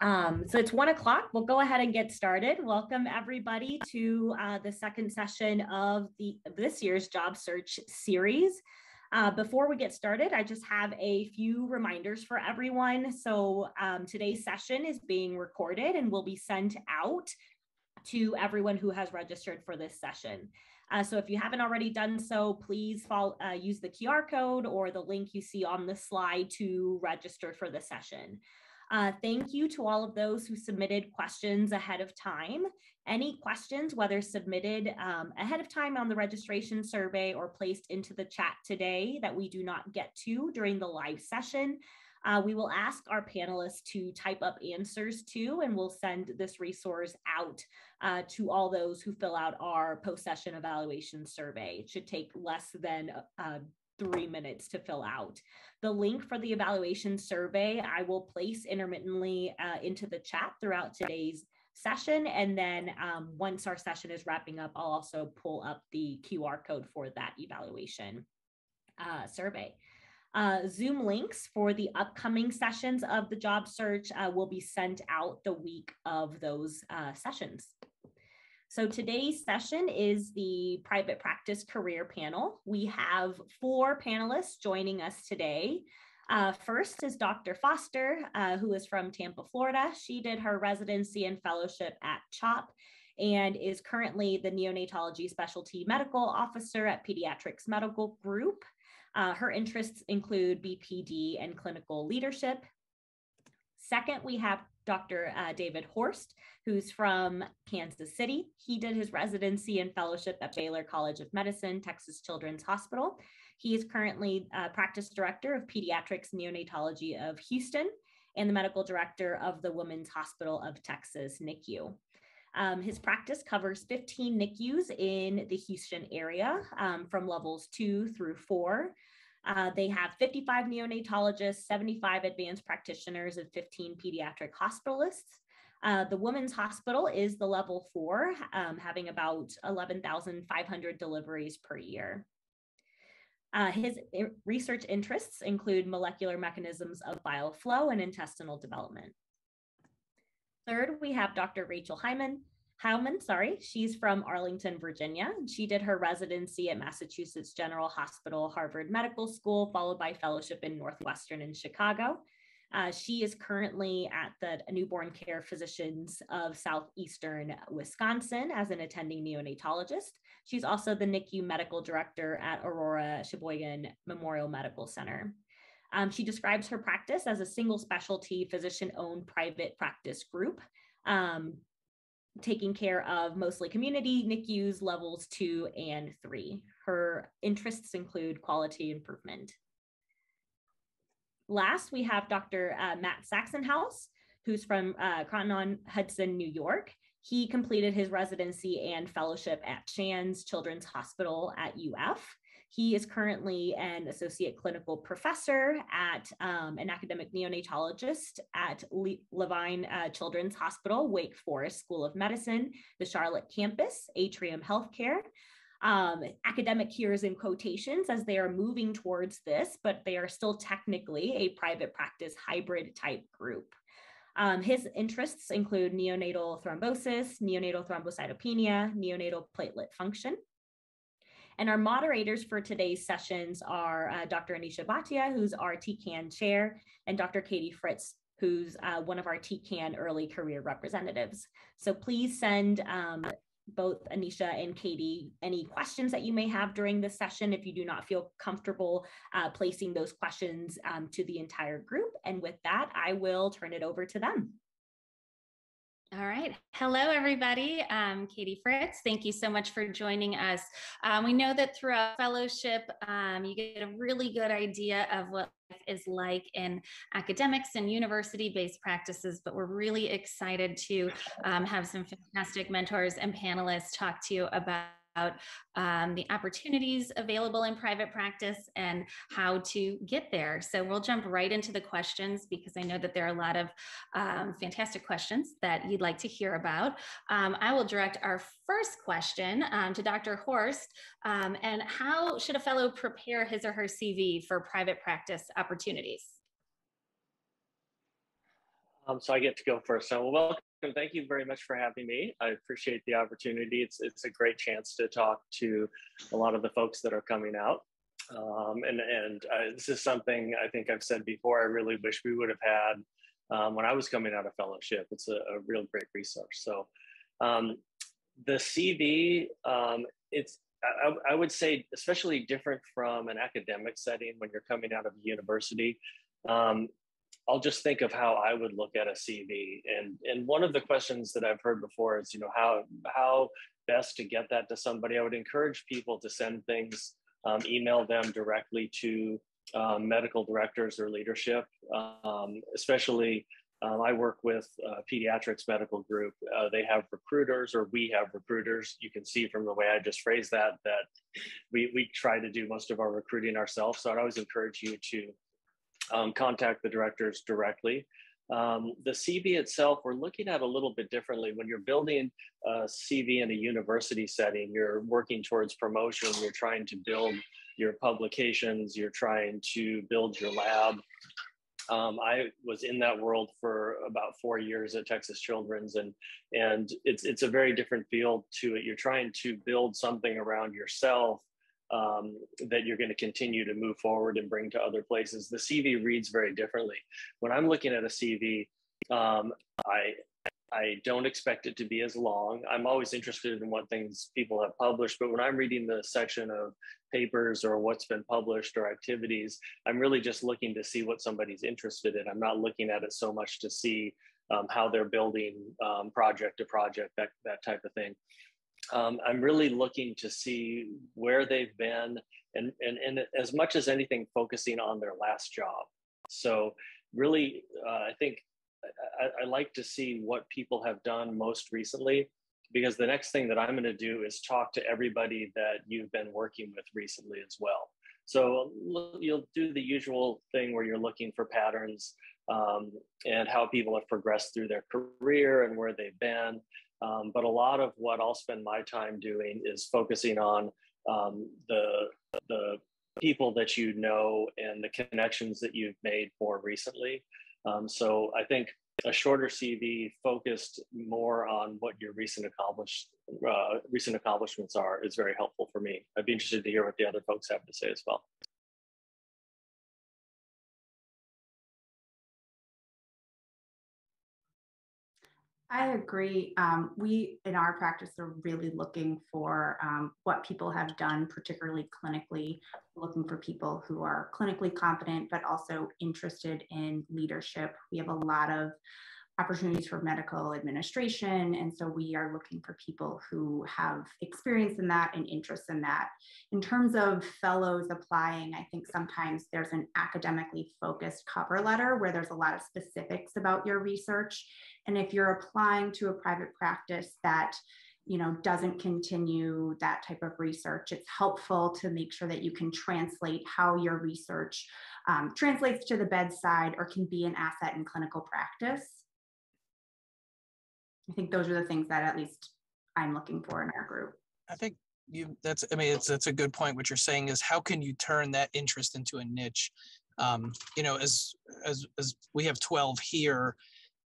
Um, so it's one o'clock. We'll go ahead and get started. Welcome everybody to uh, the second session of the this year's job search series. Uh, before we get started, I just have a few reminders for everyone. So um, today's session is being recorded and will be sent out to everyone who has registered for this session. Uh, so if you haven't already done so, please follow, uh, use the QR code or the link you see on the slide to register for the session. Uh, thank you to all of those who submitted questions ahead of time. Any questions, whether submitted um, ahead of time on the registration survey or placed into the chat today that we do not get to during the live session, uh, we will ask our panelists to type up answers to, and we'll send this resource out uh, to all those who fill out our post-session evaluation survey. It should take less than uh, three minutes to fill out. The link for the evaluation survey I will place intermittently uh, into the chat throughout today's session. And then um, once our session is wrapping up, I'll also pull up the QR code for that evaluation uh, survey. Uh, Zoom links for the upcoming sessions of the job search uh, will be sent out the week of those uh, sessions. So today's session is the private practice career panel. We have four panelists joining us today. Uh, first is Dr. Foster, uh, who is from Tampa, Florida. She did her residency and fellowship at CHOP and is currently the neonatology specialty medical officer at Pediatrix Medical Group. Uh, her interests include BPD and clinical leadership. Second, we have Dr. Uh, David Horst, who's from Kansas City. He did his residency and fellowship at Baylor College of Medicine, Texas Children's Hospital. He is currently uh, practice director of Pediatrix neonatology of Houston and the medical director of the Women's Hospital of Texas, NICU. Um, his practice covers 15 NICUs in the Houston area um, from levels two through four. Uh, they have 55 neonatologists, 75 advanced practitioners, and 15 pediatric hospitalists. Uh, the Women's Hospital is the level four, um, having about 11,500 deliveries per year. Uh, his research interests include molecular mechanisms of bile flow and intestinal development. Third, we have Dr. Rachel Hyman, Howman, sorry, she's from Arlington, Virginia. She did her residency at Massachusetts General Hospital, Harvard Medical School, followed by fellowship in Northwestern in Chicago. Uh, she is currently at the newborn care physicians of Southeastern Wisconsin as an attending neonatologist. She's also the NICU medical director at Aurora Sheboygan Memorial Medical Center. Um, she describes her practice as a single specialty physician owned private practice group. Um, taking care of mostly community NICUs levels two and three. Her interests include quality improvement. Last, we have Dr. Uh, Matt Saxonhouse, who's from uh, Croton-on-Hudson, New York. He completed his residency and fellowship at Shands Children's Hospital at UF. He is currently an associate clinical professor at um, an academic neonatologist at Le- Levine uh, Children's Hospital, Wake Forest School of Medicine, the Charlotte campus, Atrium Healthcare. Um, academic here is in quotations as they are moving towards this, but they are still technically a private practice hybrid type group. Um, his interests include neonatal thrombosis, neonatal thrombocytopenia, neonatal platelet function. And our moderators for today's sessions are uh, Dr. Anisha Bhatia, who's our TECaN chair, and Dr. Katie Fritz, who's uh, one of our TECaN early career representatives. So please send um, both Anisha and Katie any questions that you may have during this session if you do not feel comfortable uh, placing those questions um, to the entire group. And with that, I will turn it over to them. All right. Hello, everybody. I'm Katie Fritz. Thank you so much for joining us. Um, we know that throughout fellowship, um, you get a really good idea of what life is like in academics and university based practices, but we're really excited to um, have some fantastic mentors and panelists talk to you about um, the opportunities available in private practice and how to get there. So we'll jump right into the questions because I know that there are a lot of um, fantastic questions that you'd like to hear about. Um, I will direct our first question um, to Dr. Horst. Um, and how should a fellow prepare his or her CV for private practice opportunities? Um, so I get to go first. So welcome. Thank you very much for having me. I appreciate the opportunity. It's it's a great chance to talk to a lot of the folks that are coming out. Um, and and uh, this is something I think I've said before. I really wish we would have had um, when I was coming out of fellowship. It's a, a real great resource. So um, the CV, um, it's I, I, would say especially different from an academic setting when you're coming out of university. I'll just think of how I would look at a CV. And and one of the questions that I've heard before is, you know, how how best to get that to somebody. I would encourage people to send things, um, email them directly to um, medical directors or leadership, um, especially. Um, I work with uh, Pediatrix medical group. Uh, they have recruiters, or we have recruiters. You can see from the way I just phrased that that we we try to do most of our recruiting ourselves. So I'd always encourage you to um, contact the directors directly. Um, the CV itself, we're looking at a little bit differently. When you're building a CV in a university setting, you're working towards promotion, you're trying to build your publications, you're trying to build your lab. Um, I was in that world for about four years at Texas Children's, and and it's it's a very different field to it. You're trying to build something around yourself um, that you're going to continue to move forward and bring to other places. The CV reads very differently. When I'm looking at a CV, um, I I don't expect it to be as long. I'm always interested in what things people have published, but when I'm reading the section of papers or what's been published or activities, I'm really just looking to see what somebody's interested in. I'm not looking at it so much to see um, how they're building um, project to project, that, that type of thing um, I'm really looking to see where they've been and, and, and as much as anything, focusing on their last job. So, really, uh, I think I, I, like to see what people have done most recently because the next thing that I'm going to do is talk to everybody that you've been working with recently as well. So, you'll do the usual thing where you're looking for patterns um, and how people have progressed through their career and where they've been. Um, but a lot of what I'll spend my time doing is focusing on um, the the people that you know and the connections that you've made more recently. Um, so I think a shorter CV focused more on what your recent accomplished uh, recent accomplishments are is very helpful for me. I'd be interested to hear what the other folks have to say as well. I agree. Um, we, in our practice, are really looking for um, what people have done, particularly clinically, looking for people who are clinically competent, but also interested in leadership. We have a lot of opportunities for medical administration. And so we are looking for people who have experience in that and interest in that. In terms of fellows applying, I think sometimes there's an academically focused cover letter where there's a lot of specifics about your research. And if you're applying to a private practice that you know doesn't continue that type of research it's helpful to make sure that you can translate how your research um, translates to the bedside or can be an asset in clinical practice I think those are the things that at least I'm looking for in our group. I think you that's I mean it's that's a good point. What you're saying is how can you turn that interest into a niche? Um, you know, as as as we have 12 here,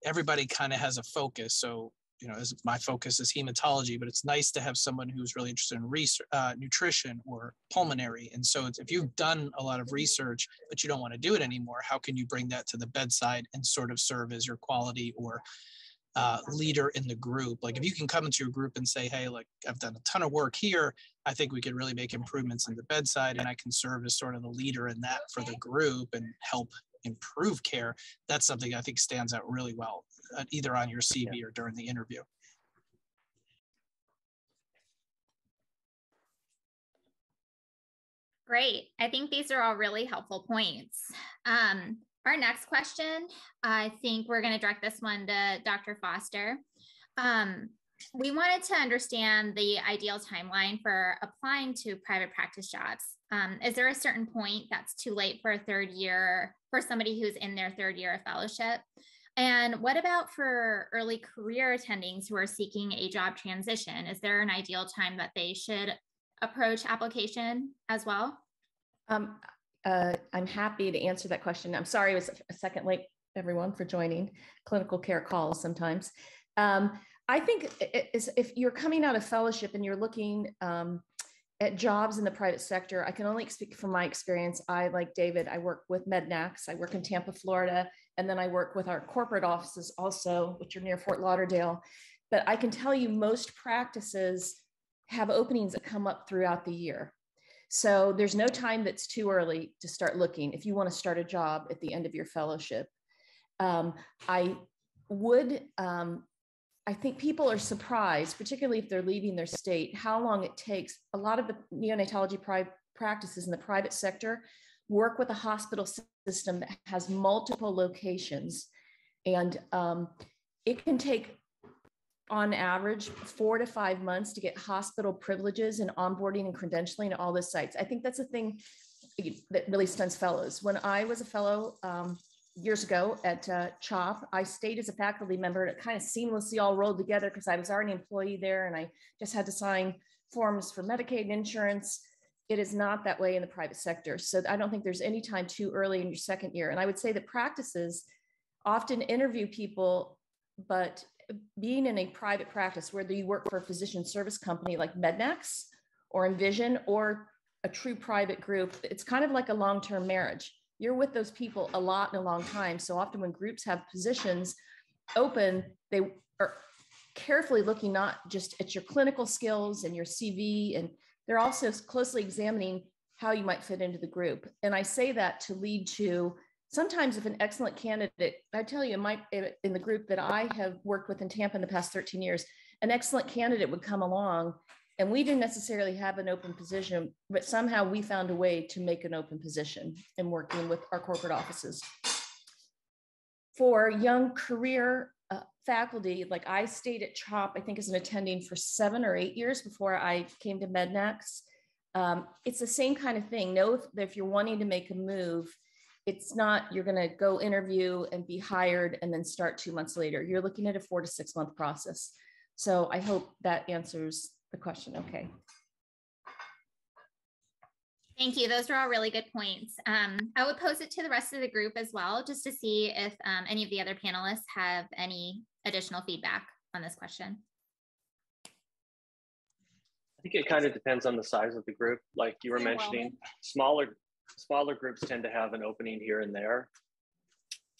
everybody kind of has a focus. So you know, as my focus is hematology, but it's nice to have someone who's really interested in research, uh, nutrition or pulmonary. And so, if you've done a lot of research but you don't want to do it anymore, how can you bring that to the bedside and sort of serve as your quality or uh, leader in the group. Like if you can come into your group and say, hey, like I've done a ton of work here, I think we could really make improvements in the bedside and I can serve as sort of the leader in that for the group and help improve care. That's something I think stands out really well, uh, either on your CV or during the interview. Great. I think these are all really helpful points. Um, our next question, I think we're going to direct this one to Dr. Foster. Um, we wanted to understand the ideal timeline for applying to private practice jobs. Um, is there a certain point that's too late for a third year for somebody who's in their third year of fellowship? And what about for early career attendings who are seeking a job transition? Is there an ideal time that they should approach application as well? Um, uh, I'm happy to answer that question. I'm sorry, I was a second late everyone for joining clinical care calls sometimes. Um, I think if you're coming out of fellowship and you're looking um, at jobs in the private sector, I can only speak from my experience. I, like David, I work with Mednax. I work in Tampa, Florida, and then I work with our corporate offices also, which are near Fort Lauderdale. But I can tell you most practices have openings that come up throughout the year. So there's no time that's too early to start looking if you want to start a job at the end of your fellowship. Um, I would um, I think people are surprised, particularly if they're leaving their state, how long it takes. A lot of the neonatology pri- practices in the private sector work with a hospital system that has multiple locations. And um, it can take, on average, four to five months to get hospital privileges and onboarding and credentialing at all the sites. I think that's a thing that really stunts fellows. When I was a fellow, um, years ago at uh, CHOP. I stayed as a faculty member and it kind of seamlessly all rolled together because I was already an employee there and I just had to sign forms for Medicaid and insurance. It is not that way in the private sector. So I don't think there's any time too early in your second year. And I would say that practices often interview people, but being in a private practice, whether you work for a physician service company like Mednax or Envision or a true private group, it's kind of like a long term marriage you're with those people a lot in a long time. So often when groups have positions open, they are carefully looking not just at your clinical skills and your CV, and they're also closely examining how you might fit into the group. And I say that to lead to sometimes if an excellent candidate, I tell you, in, my, in the group that I have worked with in Tampa in the past 13 years, an excellent candidate would come along and we didn't necessarily have an open position, but somehow we found a way to make an open position in working with our corporate offices. For young career uh, faculty, like I stayed at CHOP, I think as an attending for seven or eight years before I came to Mednax. Um, it's the same kind of thing. Know that if you're wanting to make a move, it's not you're going to go interview and be hired and then start two months later. You're looking at a four to six month process. So I hope that answers the question. Okay. Thank you. Those are all really good points. Um, I would pose it to the rest of the group as well, just to see if um, any of the other panelists have any additional feedback on this question. I think it kind of depends on the size of the group. Like you were mentioning, smaller smaller groups tend to have an opening here and there.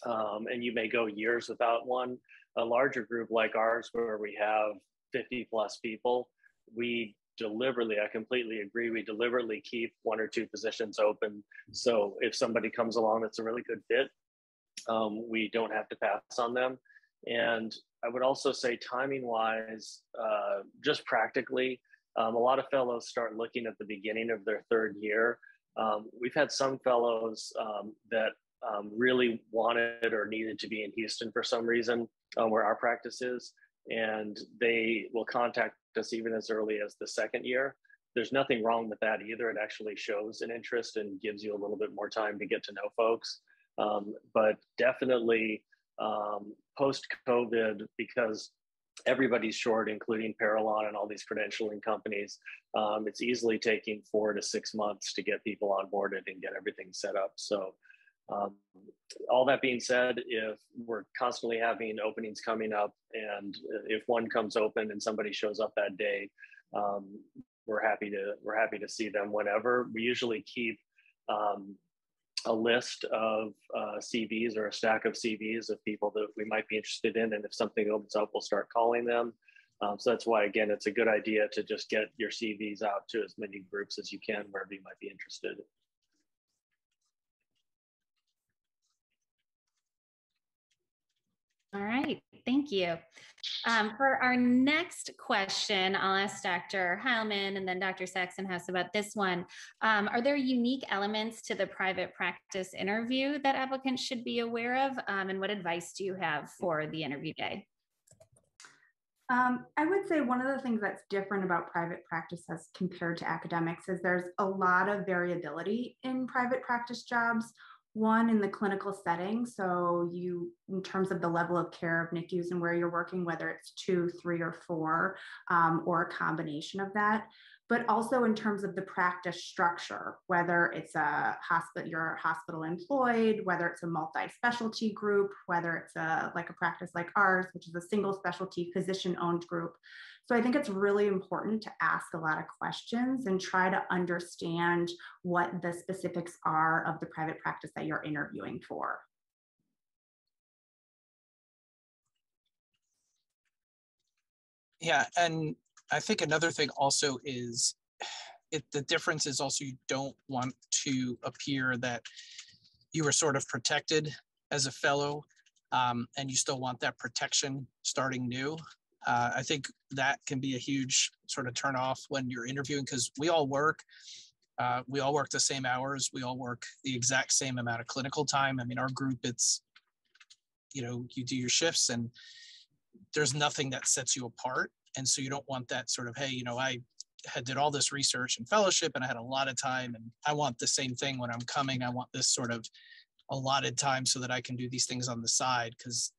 Um, and you may go years without one. A larger group like ours, where we have 50 plus people, we deliberately, I completely agree, we deliberately keep one or two positions open. So if somebody comes along that's a really good fit, um, we don't have to pass on them. And I would also say, timing wise, uh, just practically, um, a lot of fellows start looking at the beginning of their third year. Um, we've had some fellows um, that um, really wanted or needed to be in Houston for some reason, uh, where our practice is, and they will contact us even as early as the second year. There's nothing wrong with that either. It actually shows an interest and gives you a little bit more time to get to know folks. Um, but definitely um, post COVID, because everybody's short, including Parallon and all these credentialing companies, um, it's easily taking four to six months to get people onboarded and get everything set up. So um, all that being said, if we're constantly having openings coming up, and if one comes open and somebody shows up that day, um, we're happy to we're happy to see them whenever. We usually keep um, a list of uh, CVs or a stack of CVs of people that we might be interested in, and if something opens up, we'll start calling them. Um, so that's why, again, it's a good idea to just get your CVs out to as many groups as you can wherever you might be interested. All right, thank you. Um, for our next question, I'll ask Dr. Heilman and then Dr. Saxonhouse about this one. Um, are there unique elements to the private practice interview that applicants should be aware of? Um, and what advice do you have for the interview day? Um, I would say one of the things that's different about private practice as compared to academics is there's a lot of variability in private practice jobs one in the clinical setting. So you, in terms of the level of care of NICUs and where you're working, whether it's two, three, or four, um, or a combination of that. But also in terms of the practice structure, whether it's a hospital, you're hospital employed, whether it's a multi-specialty group, whether it's a like a practice like ours, which is a single specialty physician-owned group. So I think it's really important to ask a lot of questions and try to understand what the specifics are of the private practice that you're interviewing for. Yeah, and I think another thing also is it the difference is also you don't want to appear that you were sort of protected as a fellow um, and you still want that protection starting new. Uh, I think that can be a huge sort of turn off when you're interviewing because we all work. Uh, we all work the same hours. We all work the exact same amount of clinical time. I mean, our group, it's, you know, you do your shifts and there's nothing that sets you apart and so you don't want that sort of hey you know i had did all this research and fellowship and i had a lot of time and i want the same thing when i'm coming. I want this sort of allotted time so that i can do these things on the side. Because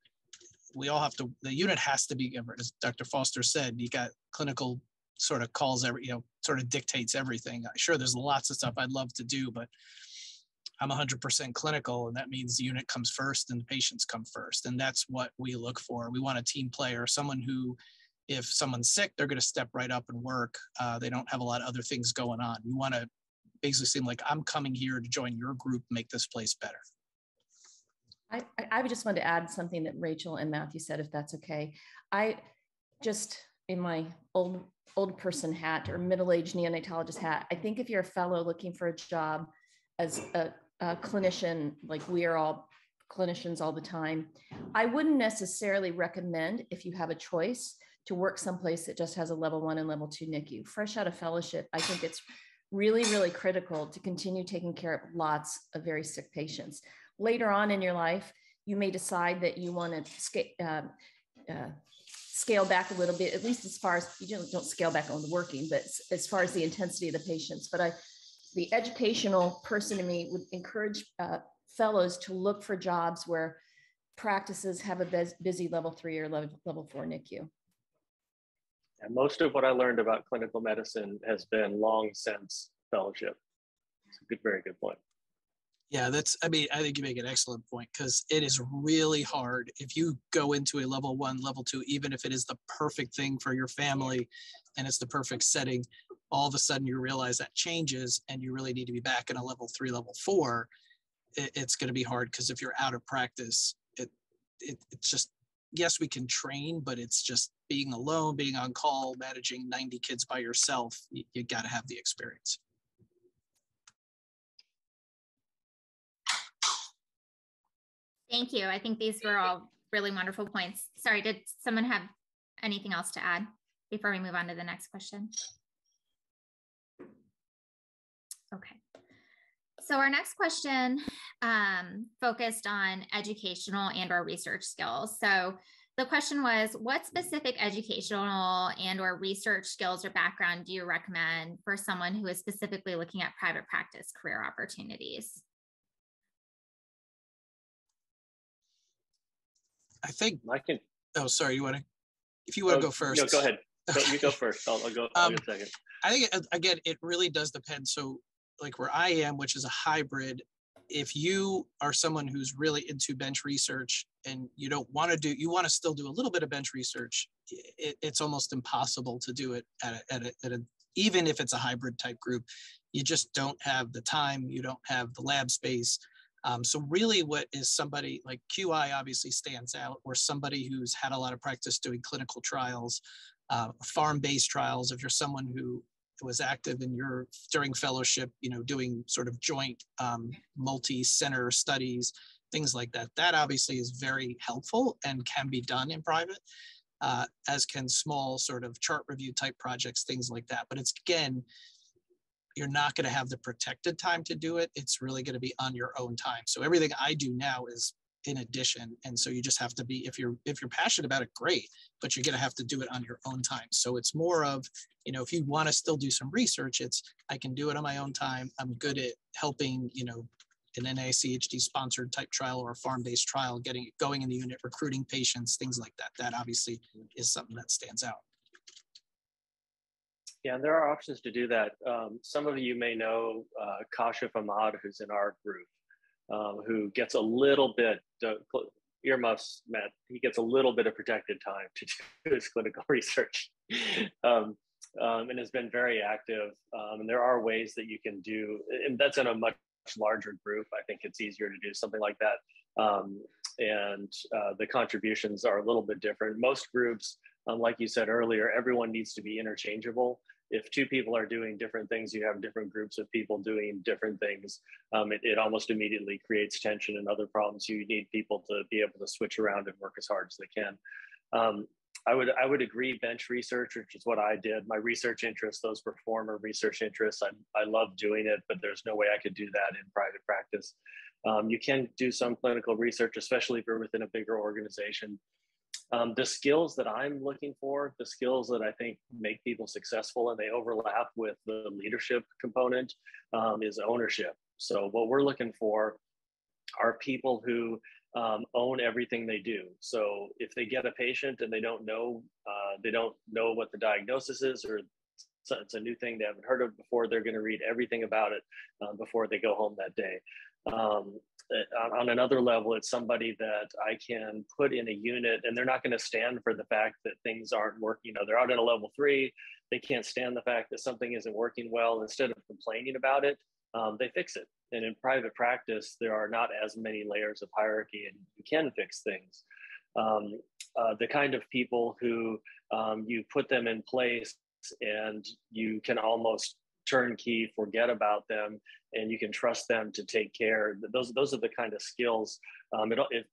we all have to the unit has to be as dr foster said you got clinical sort of calls every you know sort of dictates everything. I sure there's lots of stuff i'd love to do but i'm 100% clinical and that means the unit comes first and the patients come first. And that's what we look for. We want a team player someone who if someone's sick, they're going to step right up and work. Uh, they don't have a lot of other things going on. You want to basically seem like I'm coming here to join your group, make this place better. I, I just wanted to add something that Rachel and Matthew said, if that's okay. I just in my old old person hat or middle-aged neonatologist hat, I think if you're a fellow looking for a job as a, a clinician, like we are all clinicians all the time, I wouldn't necessarily recommend if you have a choice to work someplace that just has a level one and level two NICU. Fresh out of fellowship, I think it's really, really critical to continue taking care of lots of very sick patients. Later on in your life, you may decide that you want to scale, uh, uh, scale back a little bit, at least as far as you don't, don't scale back on the working, but as far as the intensity of the patients. But I, the educational person in me would encourage uh, fellows to look for jobs where practices have a busy level three or level, level four NICU. And most of what I learned about clinical medicine has been long since fellowship. It's a good, very good point. Yeah, that's, I mean, I think you make an excellent point because it is really hard if you go into a level one, level two, even if it is the perfect thing for your family and it's the perfect setting, all of a sudden you realize that changes and you really need to be back in a level three, level four. It, it's going to be hard because if you're out of practice, it, it it's just yes, we can train, but it's just being alone, being on call, managing 90 kids by yourself. You, you got to have the experience. Thank you. I think these were all really wonderful points. Sorry, did someone have anything else to add before we move on to the next question? Okay. So our next question um, focused on educational and or research skills. So the question was, what specific educational and or research skills or background do you recommend for someone who is specifically looking at private practice career opportunities? I think I can. Oh, sorry. You want to? If you want to oh, go first. No, go ahead. Go, you go first. I'll, I'll go. I'll um, second. I think again, it really does depend. So like where I am, which is a hybrid, if you are someone who's really into bench research and you don't want to do, you want to still do a little bit of bench research, it, it's almost impossible to do it at a, at, a, at a, even if it's a hybrid type group. You just don't have the time, you don't have the lab space. Um, so really what is somebody like QI obviously stands out or somebody who's had a lot of practice doing clinical trials, uh, farm-based trials. If you're someone who was active in your during fellowship, you know, doing sort of joint um, multi-center studies, things like that. That obviously is very helpful and can be done in private, uh, as can small sort of chart review type projects, things like that. But it's again, you're not going to have the protected time to do it. It's really going to be on your own time. So everything I do now is in addition and so you just have to be if you're if you're passionate about it great but you're going to have to do it on your own time so it's more of you know if you want to still do some research it's i can do it on my own time i'm good at helping you know an NICHD sponsored type trial or a farm based trial, getting it going in the unit, recruiting patients, things like that. That obviously is something that stands out. Yeah, and there are options to do that. Um, some of you may know uh, Kashif who's in our group, um, who gets a little bit, uh, earmuffs Matt, he gets a little bit of protected time to do his clinical research um, um, and has been very active. Um, and there are ways that you can do, and that's in a much larger group. I think it's easier to do something like that. Um, and uh, the contributions are a little bit different. Most groups, um, like you said earlier, everyone needs to be interchangeable if two people are doing different things, you have different groups of people doing different things. Um, it, it, almost immediately creates tension and other problems. You need people to be able to switch around and work as hard as they can. Um, I would I would agree bench research, which is what I did. My research interests, those were former research interests. I, I love doing it, but there's no way I could do that in private practice. Um, you can do some clinical research, especially if you're within a bigger organization. Um, the skills that I'm looking for, the skills that I think make people successful and they overlap with the leadership component um, is ownership. So, what we're looking for are people who um, own everything they do. So, if they get a patient and they don't know, uh, they don't know what the diagnosis is, or it's a new thing they haven't heard of before, they're going to read everything about it um, before they go home that day. Um, on another level, it's somebody that I can put in a unit and they're not going to stand for the fact that things aren't working. You know, they're out at a level three, they can't stand the fact that something isn't working well. Instead of complaining about it, um, they fix it. And in private practice, there are not as many layers of hierarchy and you can fix things. Um, uh, the kind of people who um, you put them in place and you can almost turnkey, forget about them, and you can trust them to take care. Those those are the kind of skills. Um, it, it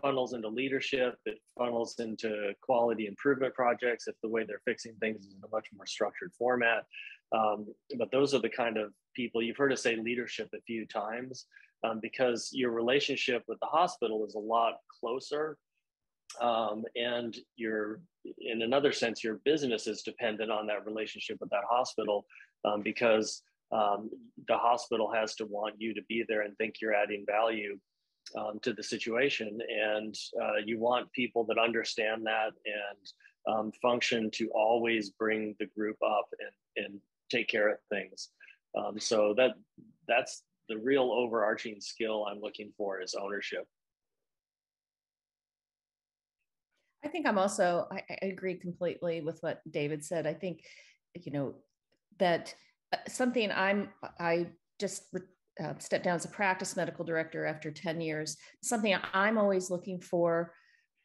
funnels into leadership. It funnels into quality improvement projects if the way they're fixing things is in a much more structured format. Um, but those are the kind of people you've heard us say leadership a few times um, because your relationship with the hospital is a lot closer um, and your in another sense your business is dependent on that relationship with that hospital um, because um, the hospital has to want you to be there and think you're adding value um, to the situation. And uh, you want people that understand that and um, function to always bring the group up and, and take care of things. Um, so that that's the real overarching skill I'm looking for is ownership. I think I'm also, I, I agree completely with what David said. I think, you know, that uh, something I'm, I just uh, stepped down as a practice medical director after 10 years. Something I'm always looking for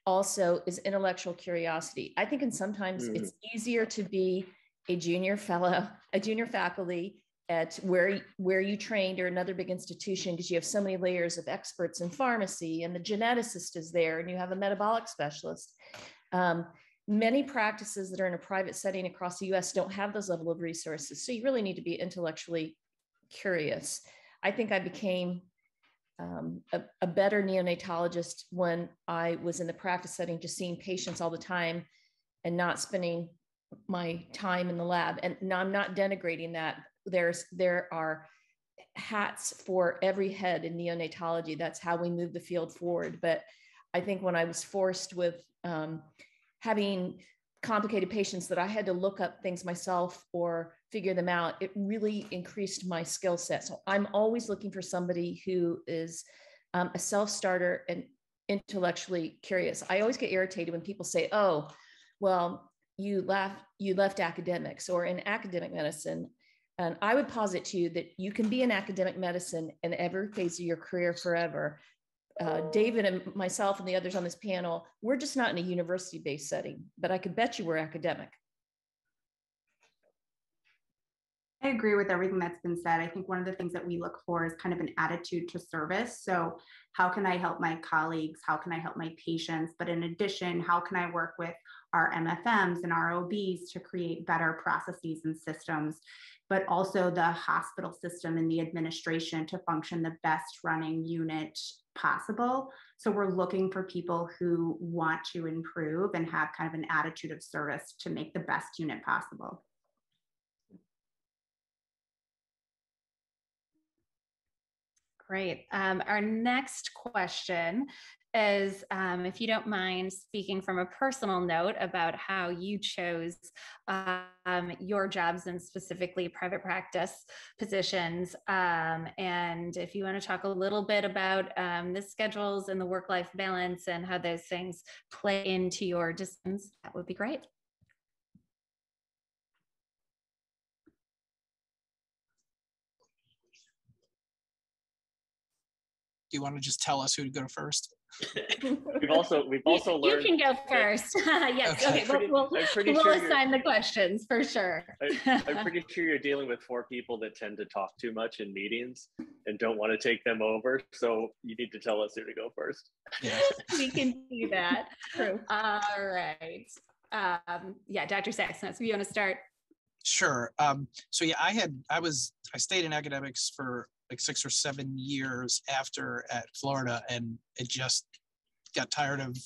also is intellectual curiosity. I think, and sometimes mm. it's easier to be a junior fellow, a junior faculty at where where you trained or another big institution because you have so many layers of experts in pharmacy and the geneticist is there and you have a metabolic specialist um, many practices that are in a private setting across the US don't have those level of resources. So you really need to be intellectually curious. I think I became um, a, a, better neonatologist when I was in the practice setting, just seeing patients all the time and not spending my time in the lab. And now I'm not denigrating that. There's there are hats for every head in neonatology. That's how we move the field forward. But I think when I was forced with um, having complicated patients that I had to look up things myself or figure them out, it really increased my skill set. So I'm always looking for somebody who is um, a self starter and intellectually curious. I always get irritated when people say, "Oh, well, you left you left academics or in academic medicine." And I would posit to you that you can be in academic medicine in every phase of your career forever uh, David and myself and the others on this panel, we're just not in a university based setting, but I could bet you we're academic. I agree with everything that's been said. I think one of the things that we look for is kind of an attitude to service. So, how can I help my colleagues? How can I help my patients? But in addition, how can I work with our MFMs and our OBs to create better processes and systems? But also the hospital system and the administration to function the best running unit possible. So we're looking for people who want to improve and have kind of an attitude of service to make the best unit possible. Great. Um, our next question is um, if you don't mind speaking from a personal note about how you chose um, your jobs and specifically private practice positions. Um, and if you want to talk a little bit about um, the schedules and the work life balance and how those things play into your decisions, that would be great. Do you want to just tell us who to go first? We've also we've also you, learned. You can go first. yes. Okay. okay. We'll, we'll, we'll assign the questions for sure. I, I'm pretty sure you're dealing with four people that tend to talk too much in meetings and don't want to take them over. So you need to tell us who to go first. Yeah. we can do that. True. All right. Um, yeah, Dr. Saxon, so you want to start? Sure. Um, so yeah, I had I was I stayed in academics for like six or seven years after at Florida, and it just got tired of.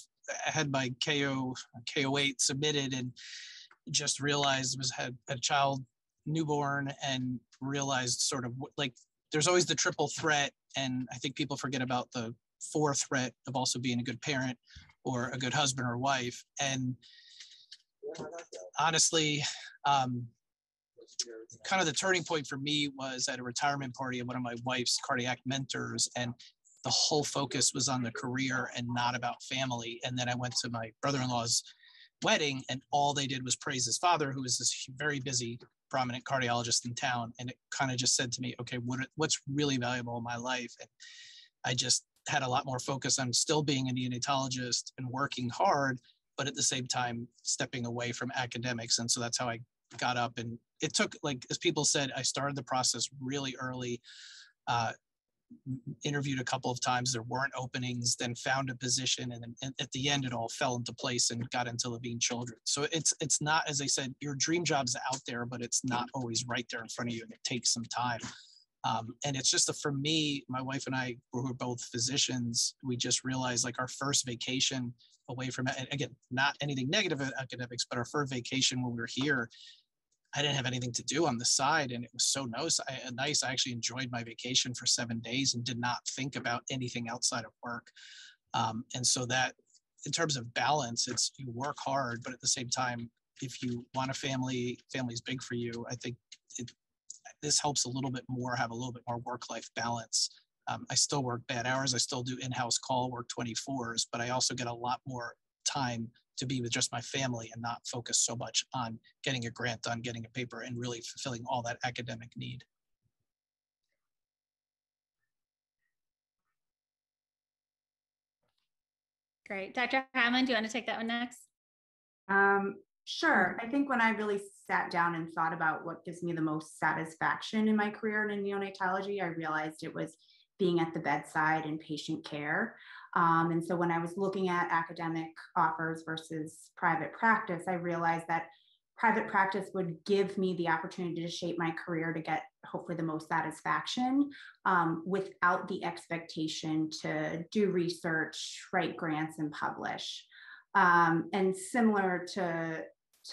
I had my KO K08 submitted, and just realized was had a child newborn, and realized sort of like there's always the triple threat, and I think people forget about the fourth threat of also being a good parent or a good husband or wife, and honestly. Um, kind of the turning point for me was at a retirement party of one of my wife's cardiac mentors and the whole focus was on the career and not about family. And then i went to my brother-in-law's wedding and all they did was praise his father who was this very busy prominent cardiologist in town. And it kind of just said to me okay what, what's really valuable in my life? And i just had a lot more focus on still being a neonatologist and working hard but at the same time stepping away from academics. And so that's how i got up and it took like as people said i started the process really early uh, interviewed a couple of times there weren't openings then found a position and, and, at the end it all fell into place and got into levine children so it's it's not as i said your dream job's out there but it's not always right there in front of you and it takes some time. Um, and it's just a, for me my wife and i who are both physicians we just realized like our first vacation away from again not anything negative at academics but our first vacation when we were here I didn't have anything to do on the side, and it was so nice. I, nice. I actually enjoyed my vacation for seven days and did not think about anything outside of work. Um, and so that, in terms of balance, it's you work hard, but at the same time, if you want a family, family's big for you. I think it, this helps a little bit more, have a little bit more work-life balance. Um, I still work bad hours. I still do in-house call work 24s, but I also get a lot more time to be with just my family and not focus so much on getting a grant done, getting a paper, and really fulfilling all that academic need. Great. Dr. Hammond, do you want to take that one next? Um, sure. I think when I really sat down and thought about what gives me the most satisfaction in my career in neonatology, I realized it was being at the bedside and patient care. Um, and so when I was looking at academic offers versus private practice, I realized that private practice would give me the opportunity to shape my career to get hopefully the most satisfaction um, without the expectation to do research, write grants, and publish. Um, and similar to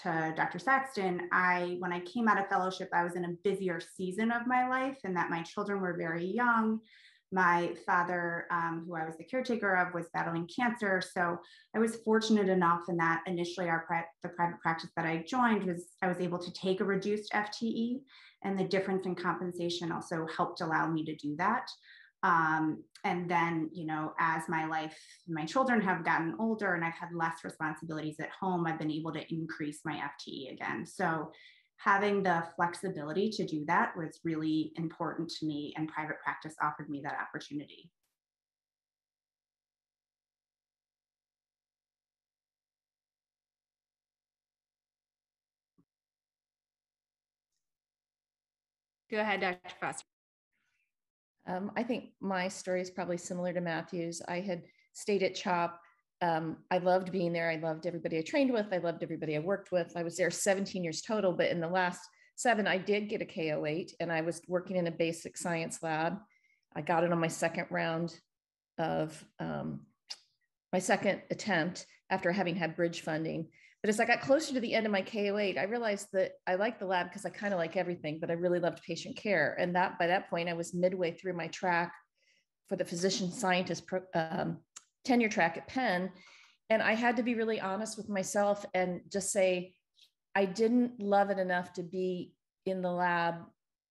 to Dr. Saxton, I when I came out of fellowship, I was in a busier season of my life, and that my children were very young my father, um, who I was the caretaker of, was battling cancer. So I was fortunate enough in that initially our pri- the private practice that I joined was I was able to take a reduced FTE, and the difference in compensation also helped allow me to do that. Um, and then, you know, as my life, my children have gotten older and I've had less responsibilities at home, I've been able to increase my FTE again. So having the flexibility to do that was really important to me, and private practice offered me that opportunity. Go ahead, Dr. Foster. Um, I think my story is probably similar to Matthew's. I had stayed at CHOP um, I loved being there. I loved everybody I trained with. I loved everybody I worked with. I was there 17 years total, but in the last seven, I did get a K08 and I was working in a basic science lab. I got it on my second round of um, my second attempt after having had bridge funding. But as I got closer to the end of my K08, I realized that I liked the lab because I kind of like everything, but I really loved patient care. And that by that point, I was midway through my track for the physician scientist pro, um, tenure track at Penn. And I had to be really honest with myself and just say, I didn't love it enough to be in the lab,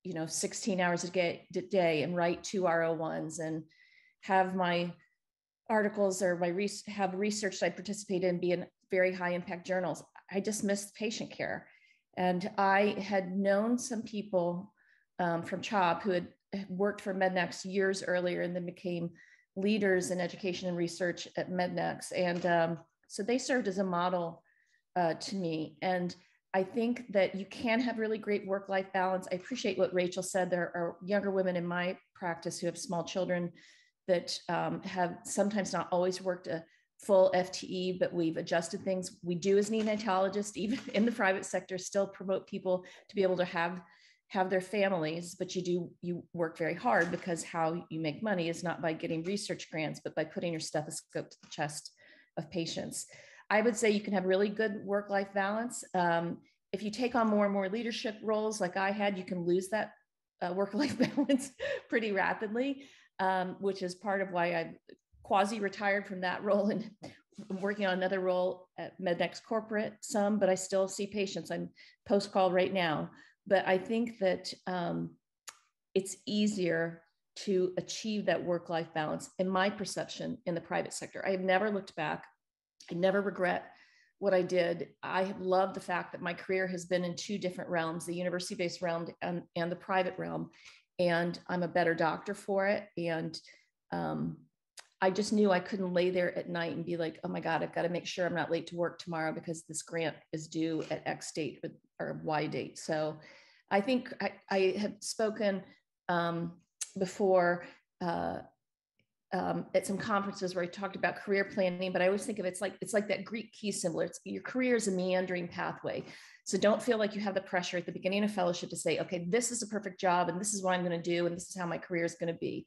you know, 16 hours a day and write two R01s and have my articles or my re- have research I participate in be in very high impact journals. I just missed patient care. And I had known some people um, from CHOP who had worked for Mednax years earlier and then became leaders in education and research at Mednax. And um, so they served as a model uh, to me. And I think that you can have really great work life balance. I appreciate what Rachel said. There are younger women in my practice who have small children that um, have sometimes not always worked a full FTE, but we've adjusted things. We do as neonatologists, even in the private sector, still promote people to be able to have have their families, but you do you work very hard because how you make money is not by getting research grants, but by putting your stethoscope to the chest of patients. I would say you can have really good work-life balance. Um, if you take on more and more leadership roles like I had, you can lose that uh, work-life balance pretty rapidly, um, which is part of why I quasi-retired from that role and working on another role at Mednax Corporate some, but I still see patients. I'm post-call right now but I think that um, it's easier to achieve that work life balance, in my perception, in the private sector. I have never looked back. I never regret what I did. I have loved the fact that my career has been in two different realms the university based realm and, and the private realm. And I'm a better doctor for it. And um, I just knew I couldn't lay there at night and be like, oh my God, I've got to make sure I'm not late to work tomorrow because this grant is due at X date or Y date. So I think I, I have spoken um, before uh, um, at some conferences where I talked about career planning, but I always think of it, it's like it's like that Greek key symbol. It's your career is a meandering pathway. So don't feel like you have the pressure at the beginning of fellowship to say, okay, this is a perfect job, and this is what I'm going to do, and this is how my career is going to be.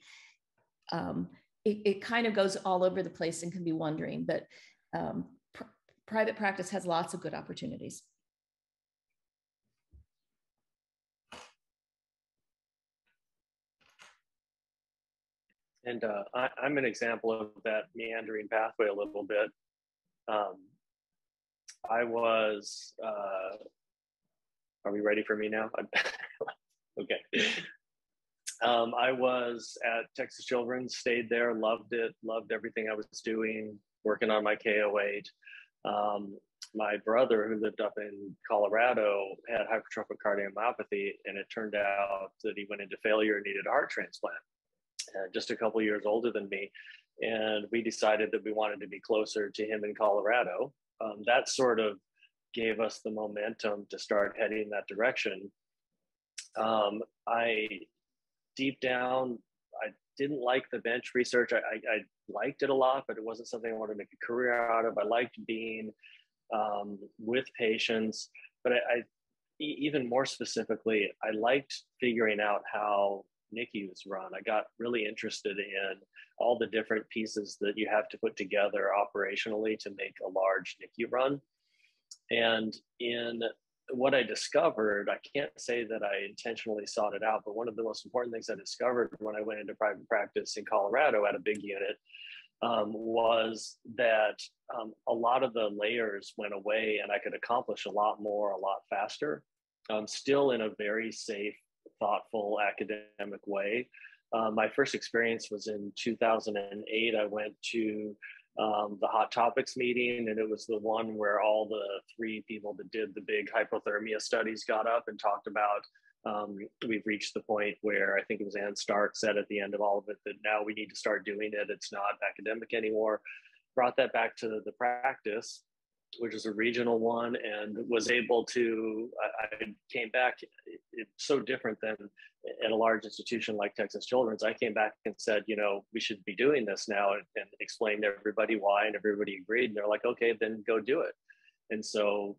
Um, it, it, kind of goes all over the place and can be wondering, but um, pr- private practice has lots of good opportunities. And uh, I, am an example of that meandering pathway a little bit. Um, I was, uh, are we ready for me now? okay. Um, I was at Texas Children's, stayed there, loved it, loved everything I was doing, working on my K08. Um, my brother, who lived up in Colorado, had hypertrophic cardiomyopathy, and it turned out that he went into failure and needed a heart transplant uh, just a couple years older than me. And we decided that we wanted to be closer to him in Colorado. Um, that sort of gave us the momentum to start heading that direction. Um, I deep down, I didn't like the bench research. I, I, I, liked it a lot, but it wasn't something I wanted to make a career out of. I liked being um, with patients, but I, I, even more specifically, I liked figuring out how NICUs run. I got really interested in all the different pieces that you have to put together operationally to make a large NICU run. And in what I discovered, I can't say that I intentionally sought it out, but one of the most important things I discovered when I went into private practice in Colorado at a big unit um, was that um, a lot of the layers went away and I could accomplish a lot more a lot faster, um, still in a very safe thoughtful academic way. Um, my first experience was in 2008. I went to um, the Hot Topics meeting, and it was the one where all the three people that did the big hypothermia studies got up and talked about. Um, we've reached the point where I think it was Ann Stark said at the end of all of it that now we need to start doing it. It's not academic anymore. Brought that back to the practice which is a regional one, and was able to. I, I came back. It, it's so different than at a large institution like Texas Children's. I came back and said, you know, we should be doing this now, and, and explained to everybody why, and everybody agreed. And they're like, okay, then go do it. And so,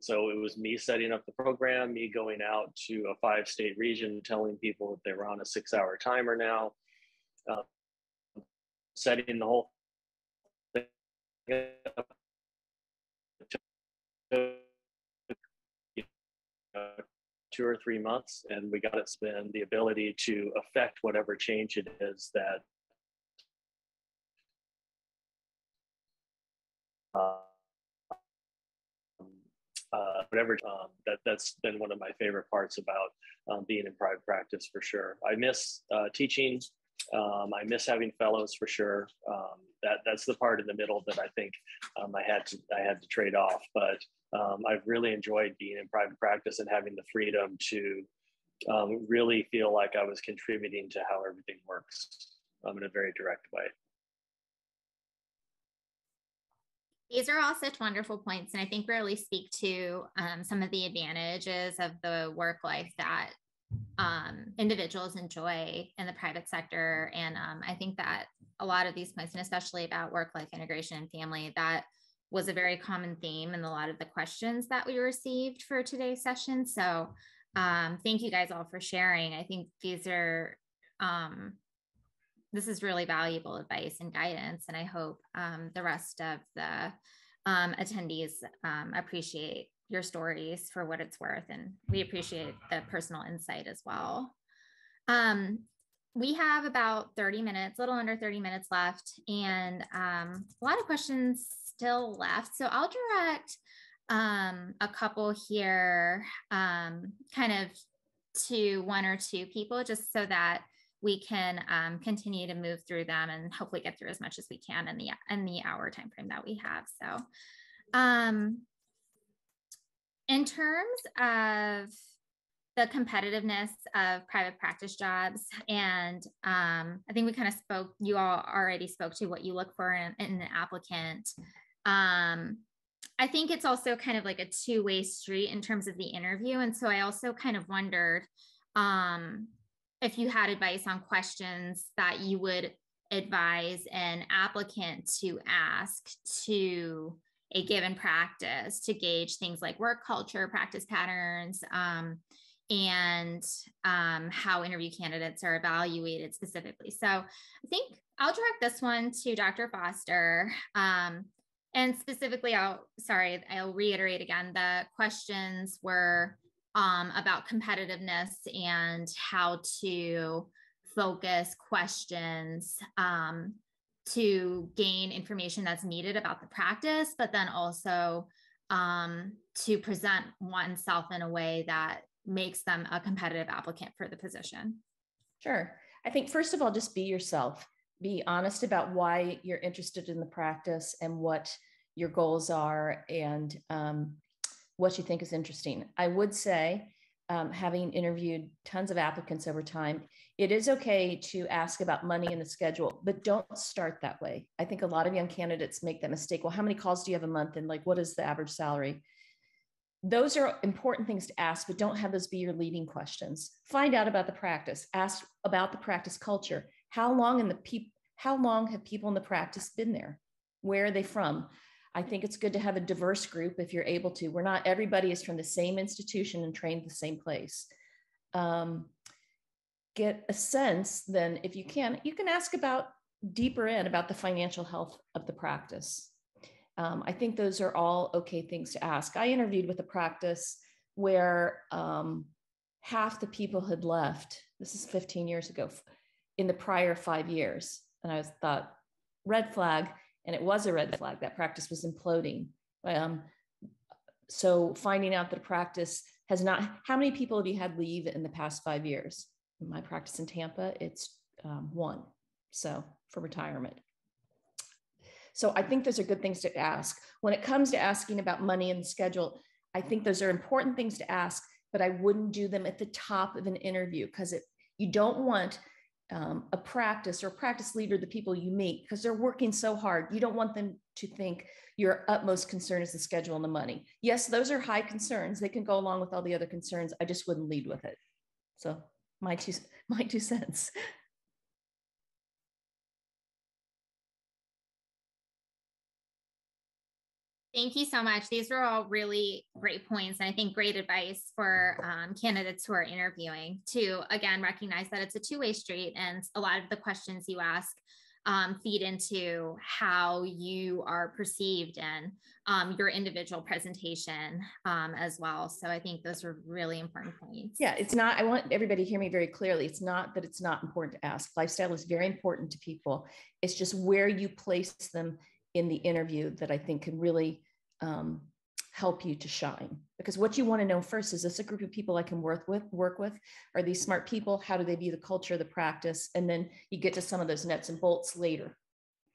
so it was me setting up the program, me going out to a five state region, telling people that they were on a six hour timer now, uh, setting the whole thing up two or three months, and we got to spend the ability to affect whatever change it is that uh, uh, whatever. Um, that that's been one of my favorite parts about um, being in private practice for sure. I miss uh, teaching. Um, I miss having fellows for sure. Um, that that's the part in the middle that I think um, I had to I had to trade off. But um, I've really enjoyed being in private practice and having the freedom to really feel like I was contributing to how everything works in a very direct way. These are all such wonderful points, and I think really speak to um, some of the advantages of the work life that um, individuals enjoy in the private sector. And um, I think that a lot of these points, and especially about work life integration and family, that was a very common theme in a lot of the questions that we received for today's session. So um, thank you guys all for sharing. I think these are um, this is really valuable advice and guidance. And I hope um, the rest of the um, attendees appreciate your stories for what it's worth. And we appreciate the personal insight as well. Um, we have about 30 minutes, a little under 30 minutes left, and um, a lot of questions still left. So I'll direct um, a couple here, kind of to one or two people, just so that we can um, continue to move through them and hopefully get through as much as we can in the in the hour time frame that we have. So, um, in terms of the competitiveness of private practice jobs, and um, I think we kind of spoke. You all already spoke to what you look for in, in an applicant. Um, I think it's also kind of like a two way street in terms of the interview, and so I also kind of wondered. Um, if you had advice on questions that you would advise an applicant to ask to a given practice to gauge things like work culture, practice patterns, um, and um, how interview candidates are evaluated specifically. So I think I'll direct this one to Dr. Foster. Um, and specifically, I'll, sorry, I'll reiterate again, the questions were um, about competitiveness and how to focus questions um, to gain information that's needed about the practice, but then also um, to present oneself in a way that makes them a competitive applicant for the position. Sure. I think, first of all, just be yourself. Be honest about why you're interested in the practice and what your goals are, and um, what you think is interesting. I would say, um, having interviewed tons of applicants over time, it is okay to ask about money in the schedule, but don't start that way. I think a lot of young candidates make that mistake. Well, how many calls do you have a month? And like, what is the average salary? Those are important things to ask, but don't have those be your leading questions. Find out about the practice. Ask about the practice culture. How long in the people? How long have people in the practice been there? Where are they from? I think it's good to have a diverse group if you're able to. We're not everybody is from the same institution and trained the same place. Um, get a sense, then, if you can, you can ask about deeper in about the financial health of the practice. Um, I think those are all okay things to ask. I interviewed with a practice where um, half the people had left. This is 15 years ago in the prior five years. And I was thought, red flag and it was a red flag that practice was imploding um, so finding out that a practice has not how many people have you had leave in the past five years my practice in tampa it's um, one so for retirement so i think those are good things to ask when it comes to asking about money and schedule i think those are important things to ask but i wouldn't do them at the top of an interview because you don't want um, a practice or practice leader, the people you meet, because they're working so hard. You don't want them to think your utmost concern is the schedule and the money. Yes, those are high concerns. They can go along with all the other concerns. I just wouldn't lead with it. So my two, my two cents. Thank you so much. These are all really great points, and I think great advice for um, candidates who are interviewing to again recognize that it's a two way street, and a lot of the questions you ask um, feed into how you are perceived and um, your individual presentation um, as well. So I think those are really important points. Yeah, it's not, I want everybody to hear me very clearly. It's not that it's not important to ask. Lifestyle is very important to people. It's just where you place them in the interview that I think can really um, help you to shine. Because what you want to know first is this a group of people I can work with? Work with? Are these smart people? How do they view the culture, the practice? And then you get to some of those nuts and bolts later.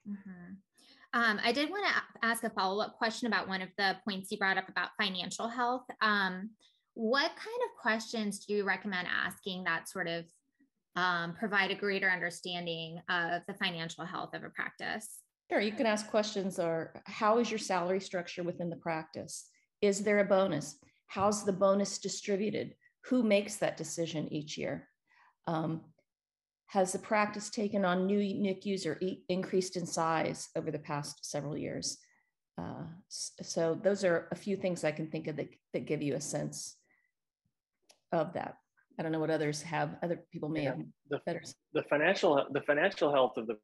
Mm-hmm. Um, I did want to ask a follow up question about one of the points you brought up about financial health. Um, what kind of questions do you recommend asking that sort of um, provide a greater understanding of the financial health of a practice? Sure, you can ask questions or how is your salary structure within the practice? Is there a bonus? How's the bonus distributed? Who makes that decision each year? Um, has the practice taken on new NICUs or e- increased in size over the past several years? Uh, so those are a few things I can think of that, that give you a sense of that. I don't know what others have. Other people may yeah, have the, better. The financial the financial health of the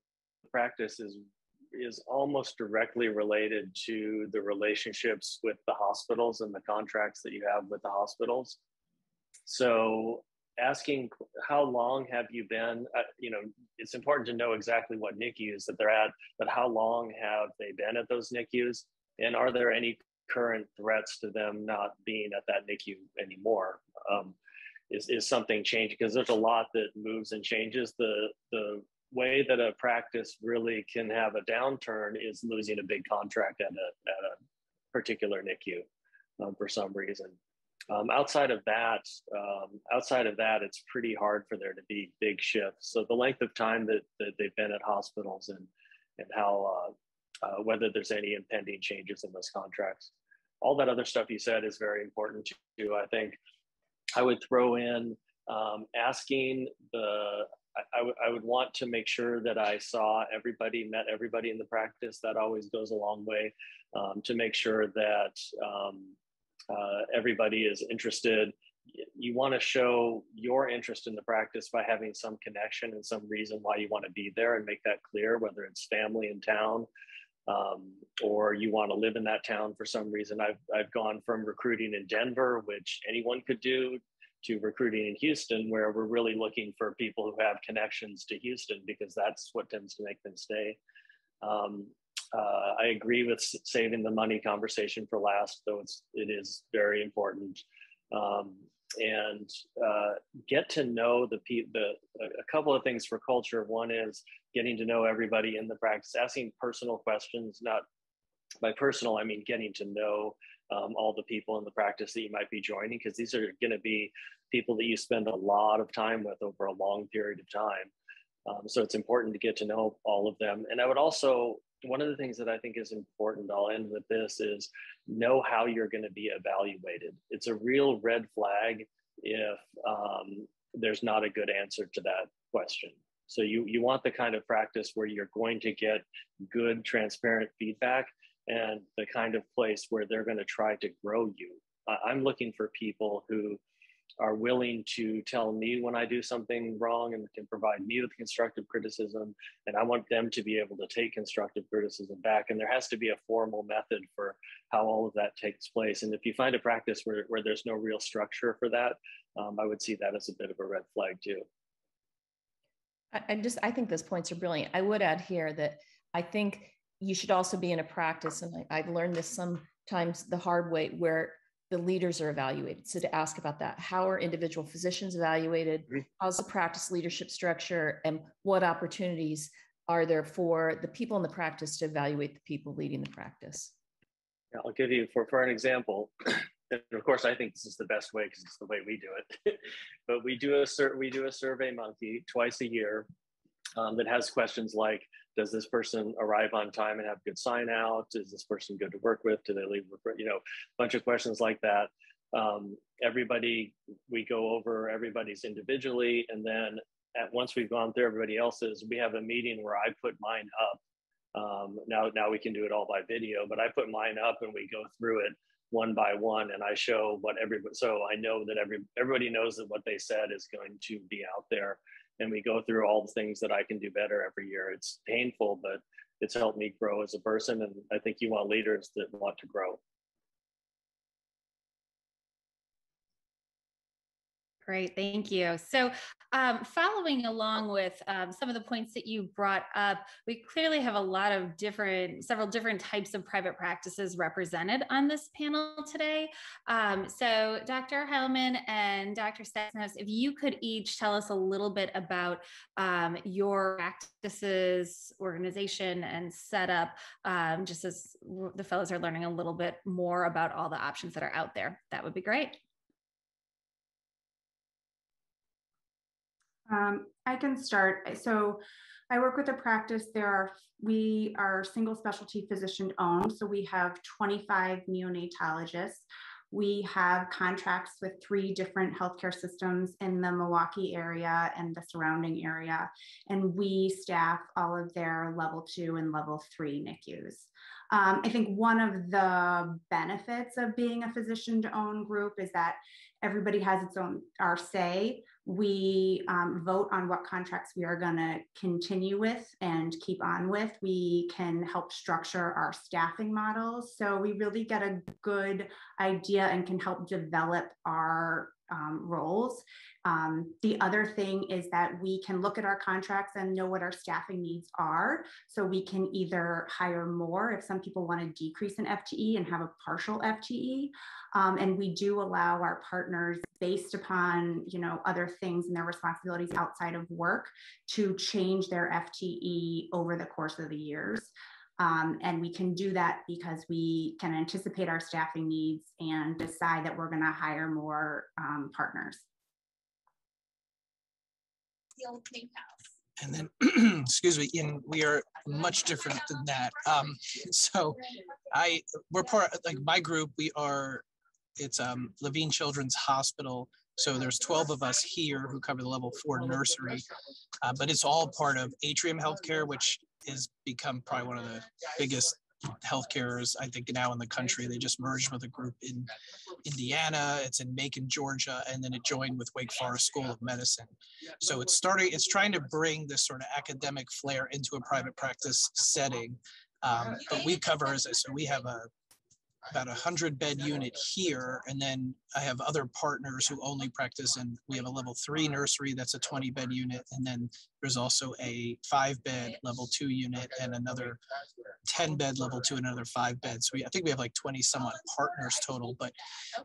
practice is is almost directly related to the relationships with the hospitals and the contracts that you have with the hospitals. So asking how long have you been uh, you know it's important to know exactly what nicus that they're at but how long have they been at those nicus and are there any current threats to them not being at that nicu anymore? Um, is, is something changing? Because there's a lot that moves and changes. The the way that a practice really can have a downturn is losing a big contract at a, at a particular NICU um, for some reason. Um, outside of that, um, outside of that, it's pretty hard for there to be big shifts. So the length of time that, that they've been at hospitals and and how uh, uh, whether there's any impending changes in those contracts, all that other stuff you said is very important too. I think I would throw in um, asking the I, would want to make sure that I saw everybody, met everybody in the practice. That always goes a long way um, to make sure that um, uh, everybody is interested. You want to show your interest in the practice by having some connection and some reason why you want to be there and make that clear, whether it's family in town um, or you want to live in that town for some reason. I've, I've gone from recruiting in Denver, which anyone could do, to recruiting in Houston, where we're really looking for people who have connections to Houston because that's what tends to make them stay. Um, uh, I agree with saving the money conversation for last, though it's it is very important. Um, and uh, get to know the people. The a couple of things for culture. One is getting to know everybody in the practice, asking personal questions. Not by personal, I mean getting to know um, all the people in the practice that you might be joining, because these are going to be people that you spend a lot of time with over a long period of time. Um, so it's important to get to know all of them. And I would also, one of the things that I think is important, I'll end with this, is know how you're going to be evaluated. It's a real red flag if um, there's not a good answer to that question. So you, you want the kind of practice where you're going to get good, transparent feedback and the kind of place where they're going to try to grow you. I'm looking for people who are willing to tell me when I do something wrong and can provide me with constructive criticism. And I want them to be able to take constructive criticism back. And there has to be a formal method for how all of that takes place. And if you find a practice where, where there's no real structure for that, um, I would see that as a bit of a red flag too. I, I just, I think those points are brilliant. I would add here that I think you should also be in a practice, and I, I've learned this sometimes the hard way, where the leaders are evaluated. So to ask about that, how are individual physicians evaluated? Mm-hmm. How's the practice leadership structure? And what opportunities are there for the people in the practice to evaluate the people leading the practice? Yeah, I'll give you for, for an example. and of course, I think this is the best way because it's the way we do it. but we do a sur- we do a survey monkey twice a year um, that has questions like does this person arrive on time and have good sign out? Is this person good to work with? Do they leave you know a bunch of questions like that. Um, everybody we go over everybody's individually and then at once we've gone through everybody else's we have a meeting where i put mine up. Um, now now we can do it all by video but i put mine up and we go through it one by one and i show what everybody so i know that every everybody knows that what they said is going to be out there and we go through all the things that I can do better every year. It's painful, but it's helped me grow as a person. And I think you want leaders that want to grow. Great, thank you. So, um, following along with um, some of the points that you brought up, we clearly have a lot of different, several different types of private practices represented on this panel today. Um, so, Dr. Heilman and Dr. Stasnos, if you could each tell us a little bit about um, your practices, organization, and setup, um, just as the fellows are learning a little bit more about all the options that are out there, that would be great. Um, I can start. So I work with a practice. There are, we are single specialty physician owned. So we have 25 neonatologists. We have contracts with three different healthcare systems in the Milwaukee area and the surrounding area. And we staff all of their level two and level three NICUs. Um, I think one of the benefits of being a physician to own group is that everybody has its own our say we um, vote on what contracts we are going to continue with and keep on with. We can help structure our staffing models. So we really get a good idea and can help develop our um, roles. Um, the other thing is that we can look at our contracts and know what our staffing needs are. So we can either hire more if some people want to decrease an FTE and have a partial FTE. Um, and we do allow our partners based upon, you know, other things and their responsibilities outside of work to change their FTE over the course of the years. Um, and we can do that because we can anticipate our staffing needs and decide that we're going to hire more um, partners. The old pink house. And then, excuse me, in we are much different than that. Um, so, I we're part like my group. We are it's um, Levine Children's Hospital. So there's 12 of us here who cover the level four nursery, uh, but it's all part of Atrium Healthcare, which has become probably one of the biggest healthcares I think now in the country. They just merged with a group in Indiana, it's in Macon, Georgia, and then it joined with Wake Forest School of Medicine. So it's starting, it's trying to bring this sort of academic flair into a private practice setting. Um, but we cover, as said, we have a about a hundred bed unit here. And then I have other partners who only practice and we have a level three nursery that's a 20 bed unit. And then there's also a five bed level two unit and another 10 bed level two, and another five beds. So we, I think we have like 20 somewhat partners total. But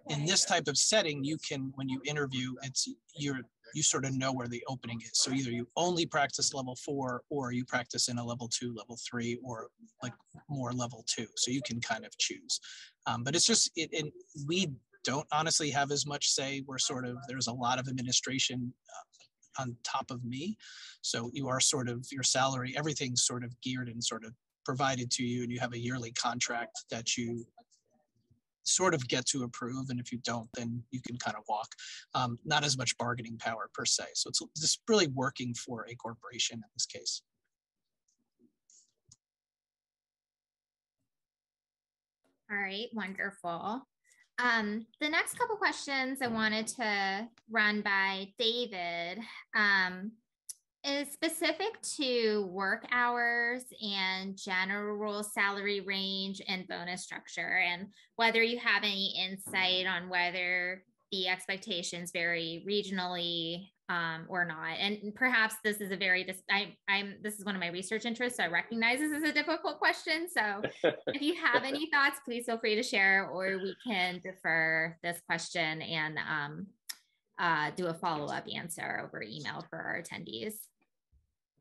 in this type of setting, you can, when you interview, it's you're you sort of know where the opening is. So either you only practice level four or you practice in a level two, level three, or like more level two. So you can kind of choose. Um, but it's just, it, it, we don't honestly have as much say. We're sort of, there's a lot of administration uh, on top of me. So you are sort of, your salary, everything's sort of geared and sort of provided to you and you have a yearly contract that you sort of get to approve and if you don't then you can kind of walk um, not as much bargaining power per se so it's just really working for a corporation in this case All right, wonderful. Um, the next couple questions I wanted to run by David um, is specific to work hours and general salary range and bonus structure, and whether you have any insight on whether the expectations vary regionally um, or not. And perhaps this is a very, I, I'm, this is one of my research interests. So I recognize this is a difficult question. So if you have any thoughts, please feel free to share, or we can defer this question and um, uh, do a follow-up answer over email for our attendees.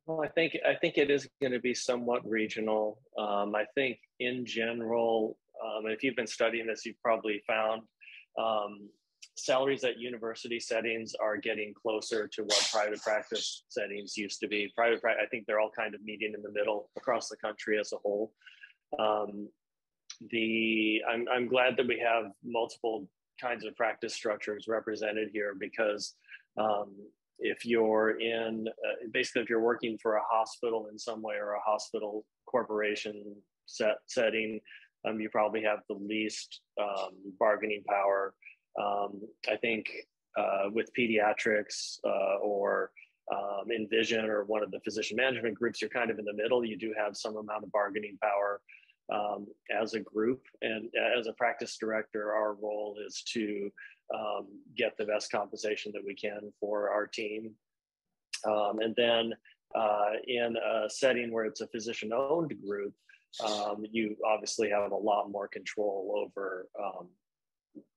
Well, I think I think it is going to be somewhat regional. Um, I think in general, um, if you've been studying this, you've probably found um, salaries at university settings are getting closer to what private practice settings used to be. Private I think they're all kind of meeting in the middle across the country as a whole. Um, the I'm, I'm glad that we have multiple kinds of practice structures represented here because um, if you're in uh, basically if you're working for a hospital in some way or a hospital corporation set setting um, you probably have the least um, bargaining power um, I think uh, with Pediatrix uh, or um, Envision or one of the physician management groups, you're kind of in the middle. You do have some amount of bargaining power um, as a group. And as a practice director, our role is to um, get the best compensation that we can for our team. Um, and then uh, in a setting where it's a physician owned group, um, you obviously have a lot more control over um,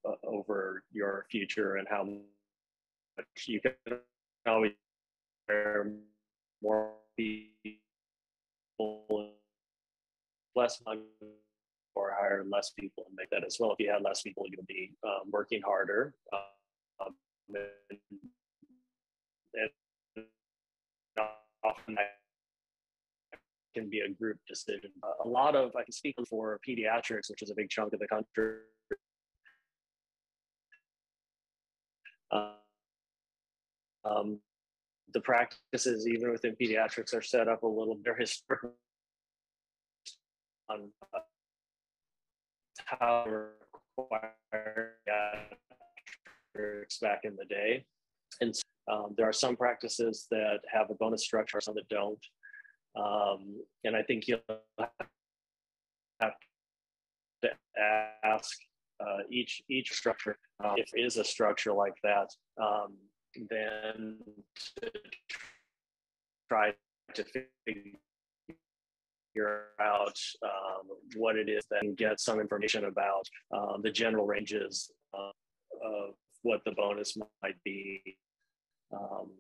uh, over your future and how much you can always hire more people, less money, or hire less people and make that as well. If you had less people, you'll be um, working harder. Um, and, and often that can be a group decision. a lot of, I can speak for Pediatrix, which is a big chunk of the country. Um, the practices, even within Pediatrix, are set up a little. They're historically on uh, how required back in the day, and um, there are some practices that have a bonus structure, some that don't. Um, and I think you'll have to ask uh, each each structure uh, if is a structure like that, um, then to try to figure out um, what it is, then get some information about um, the general ranges uh, of what the bonus might be um,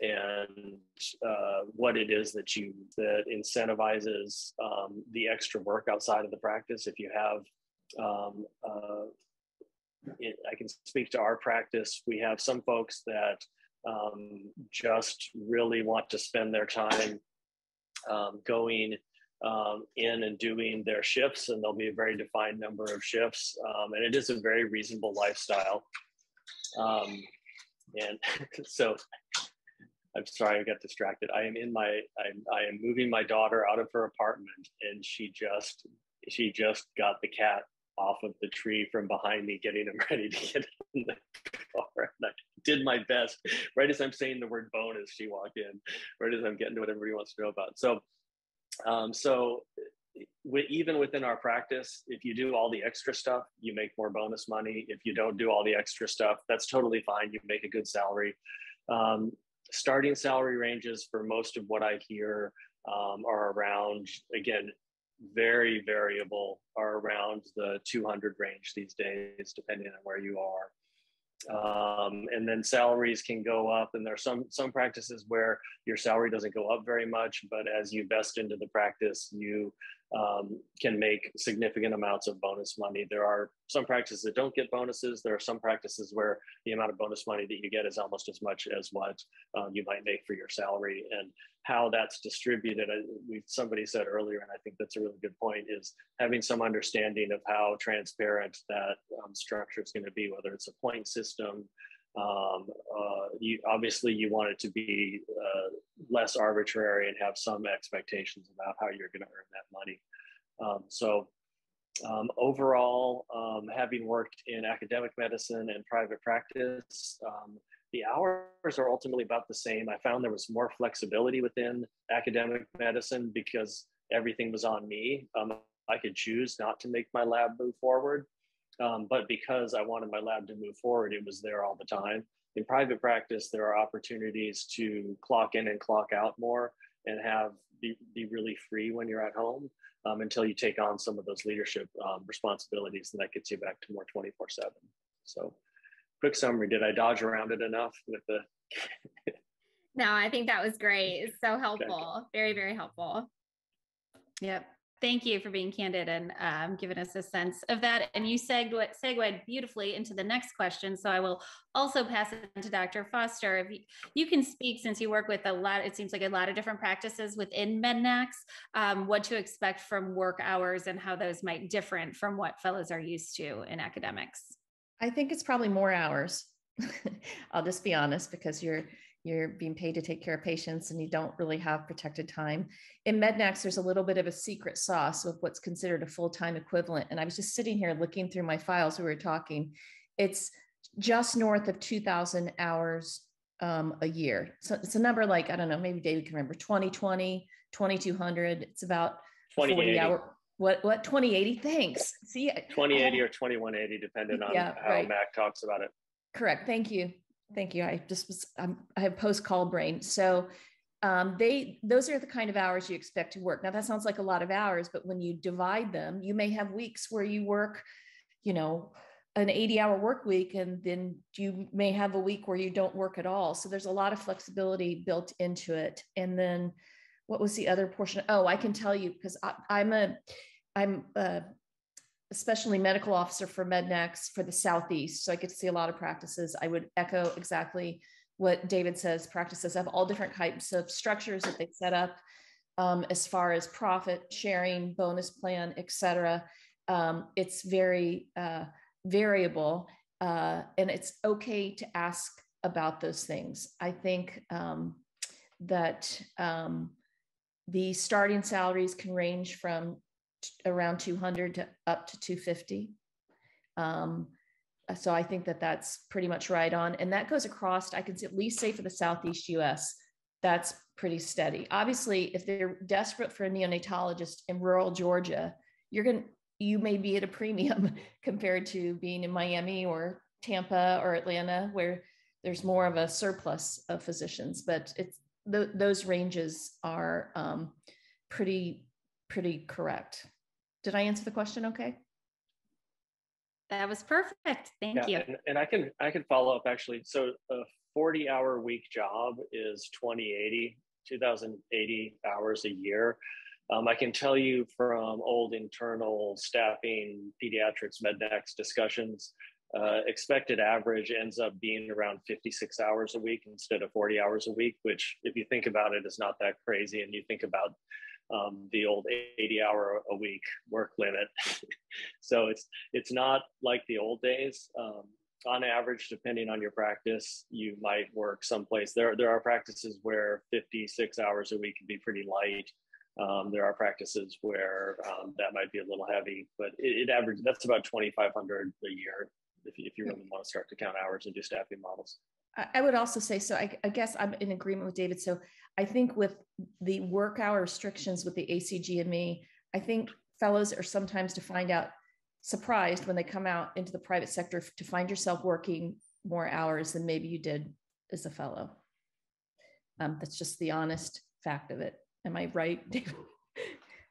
and uh, what it is that you that incentivizes um, the extra work outside of the practice. If you have, um, uh, it, I can speak to our practice. We have some folks that um, just really want to spend their time um, going um, in and doing their shifts, and there'll be a very defined number of shifts, um, and it is a very reasonable lifestyle. Um, and so I'm sorry, I got distracted. I am in my, I'm, I am moving my daughter out of her apartment, and she just, she just got the cat off of the tree from behind me, getting him ready to get in the car. And I did my best. Right as I'm saying the word bonus, she walked in. Right as I'm getting to what everybody wants to know about. So, um, so even within our practice, if you do all the extra stuff, you make more bonus money. If you don't do all the extra stuff, that's totally fine. You make a good salary. Um, starting salary ranges for most of what I hear um, are around, again, very variable, are around the 200 range these days, depending on where you are. Um, and then salaries can go up, and there are some some practices where your salary doesn't go up very much, but as you vest into the practice, you um, can make significant amounts of bonus money. There are some practices that don't get bonuses. There are some practices where the amount of bonus money that you get is almost as much as what um, you might make for your salary. And how that's distributed, we, somebody said earlier, and I think that's a really good point, is having some understanding of how transparent that um, structure is going to be, whether it's a point system, um, uh, you obviously you want it to be uh, less arbitrary and have some expectations about how you're going to earn that money. Um, so um, overall, um, having worked in academic medicine and private practice, um, the hours are ultimately about the same. I found there was more flexibility within academic medicine because everything was on me. Um, I could choose not to make my lab move forward. Um, but because I wanted my lab to move forward, it was there all the time. In private practice, there are opportunities to clock in and clock out more and have be, be really free when you're at home um, until you take on some of those leadership um, responsibilities, and that gets you back to more 24 7. So, quick summary did I dodge around it enough with the? no, I think that was great. It's so helpful. Okay. Very, very helpful. Yep. Thank you for being candid and um, giving us a sense of that. And you segued, segued beautifully into the next question. So I will also pass it to Dr. Foster. If you, you, can speak, since you work with a lot, it seems like a lot of different practices within Mednax, um, what to expect from work hours and how those might different from what fellows are used to in academics. I think it's probably more hours. I'll just be honest because you're you're being paid to take care of patients and you don't really have protected time. In Mednax, there's a little bit of a secret sauce of what's considered a full-time equivalent. And I was just sitting here looking through my files we were talking. It's just north of 2,000 hours um, a year. So it's a number like, I don't know, maybe David can remember 2020, 2200. It's about 40 hour. what what 2080 thanks see 2080 or 2180 depending on yeah, how right. mac talks about it correct thank you thank you. I just was I'm, i have post call brain. So um, they those are the kind of hours you expect to work. Now that sounds like a lot of hours but when you divide them you may have weeks where you work you know an 80 hour work week and then you may have a week where you don't work at all. So there's a lot of flexibility built into it. And then what was the other portion? Oh i can tell you because i'm a i'm a especially medical officer for Mednax for the southeast so i get to see a lot of practices. I would echo exactly what david says practices have all different types of structures that they set up um, as far as profit sharing bonus plan et cetera. Um, it's very uh, variable uh, and it's okay to ask about those things. I think um, that um, the starting salaries can range from around 200 to up to 250 um, so i think that that's pretty much right on and that goes across i can at least say for the southeast us that's pretty steady obviously if they're desperate for a neonatologist in rural georgia you're going to you may be at a premium compared to being in Miami or Tampa or Atlanta, where there's more of a surplus of physicians. But it's th- those ranges are um, pretty pretty correct. Did I answer the question? Okay. That was perfect. Thank yeah, you. And, and, I can I can follow up actually. So a 40 hour week job is 2080, 2080 hours a year. Um, I can tell you from old internal staffing Pediatrix Mednax discussions, uh, expected average ends up being around 56 hours a week instead of 40 hours a week, which if you think about it is not that crazy. And you think about um, the old 80 hour a week work limit. so it's, it's not like the old days. Um, on average, depending on your practice, you might work someplace. There, there are practices where 56 hours a week can be pretty light. Um, there are practices where um, that might be a little heavy, but it, it averages that's about 2,500 a year if you, if you really want to start to count hours and do staffing models. I would also say so. I, I, guess I'm in agreement with David. So I think with the work hour restrictions with the ACGME, I think fellows are sometimes to find out surprised when they come out into the private sector to find yourself working more hours than maybe you did as a fellow. Um, that's just the honest fact of it. Am I right, David?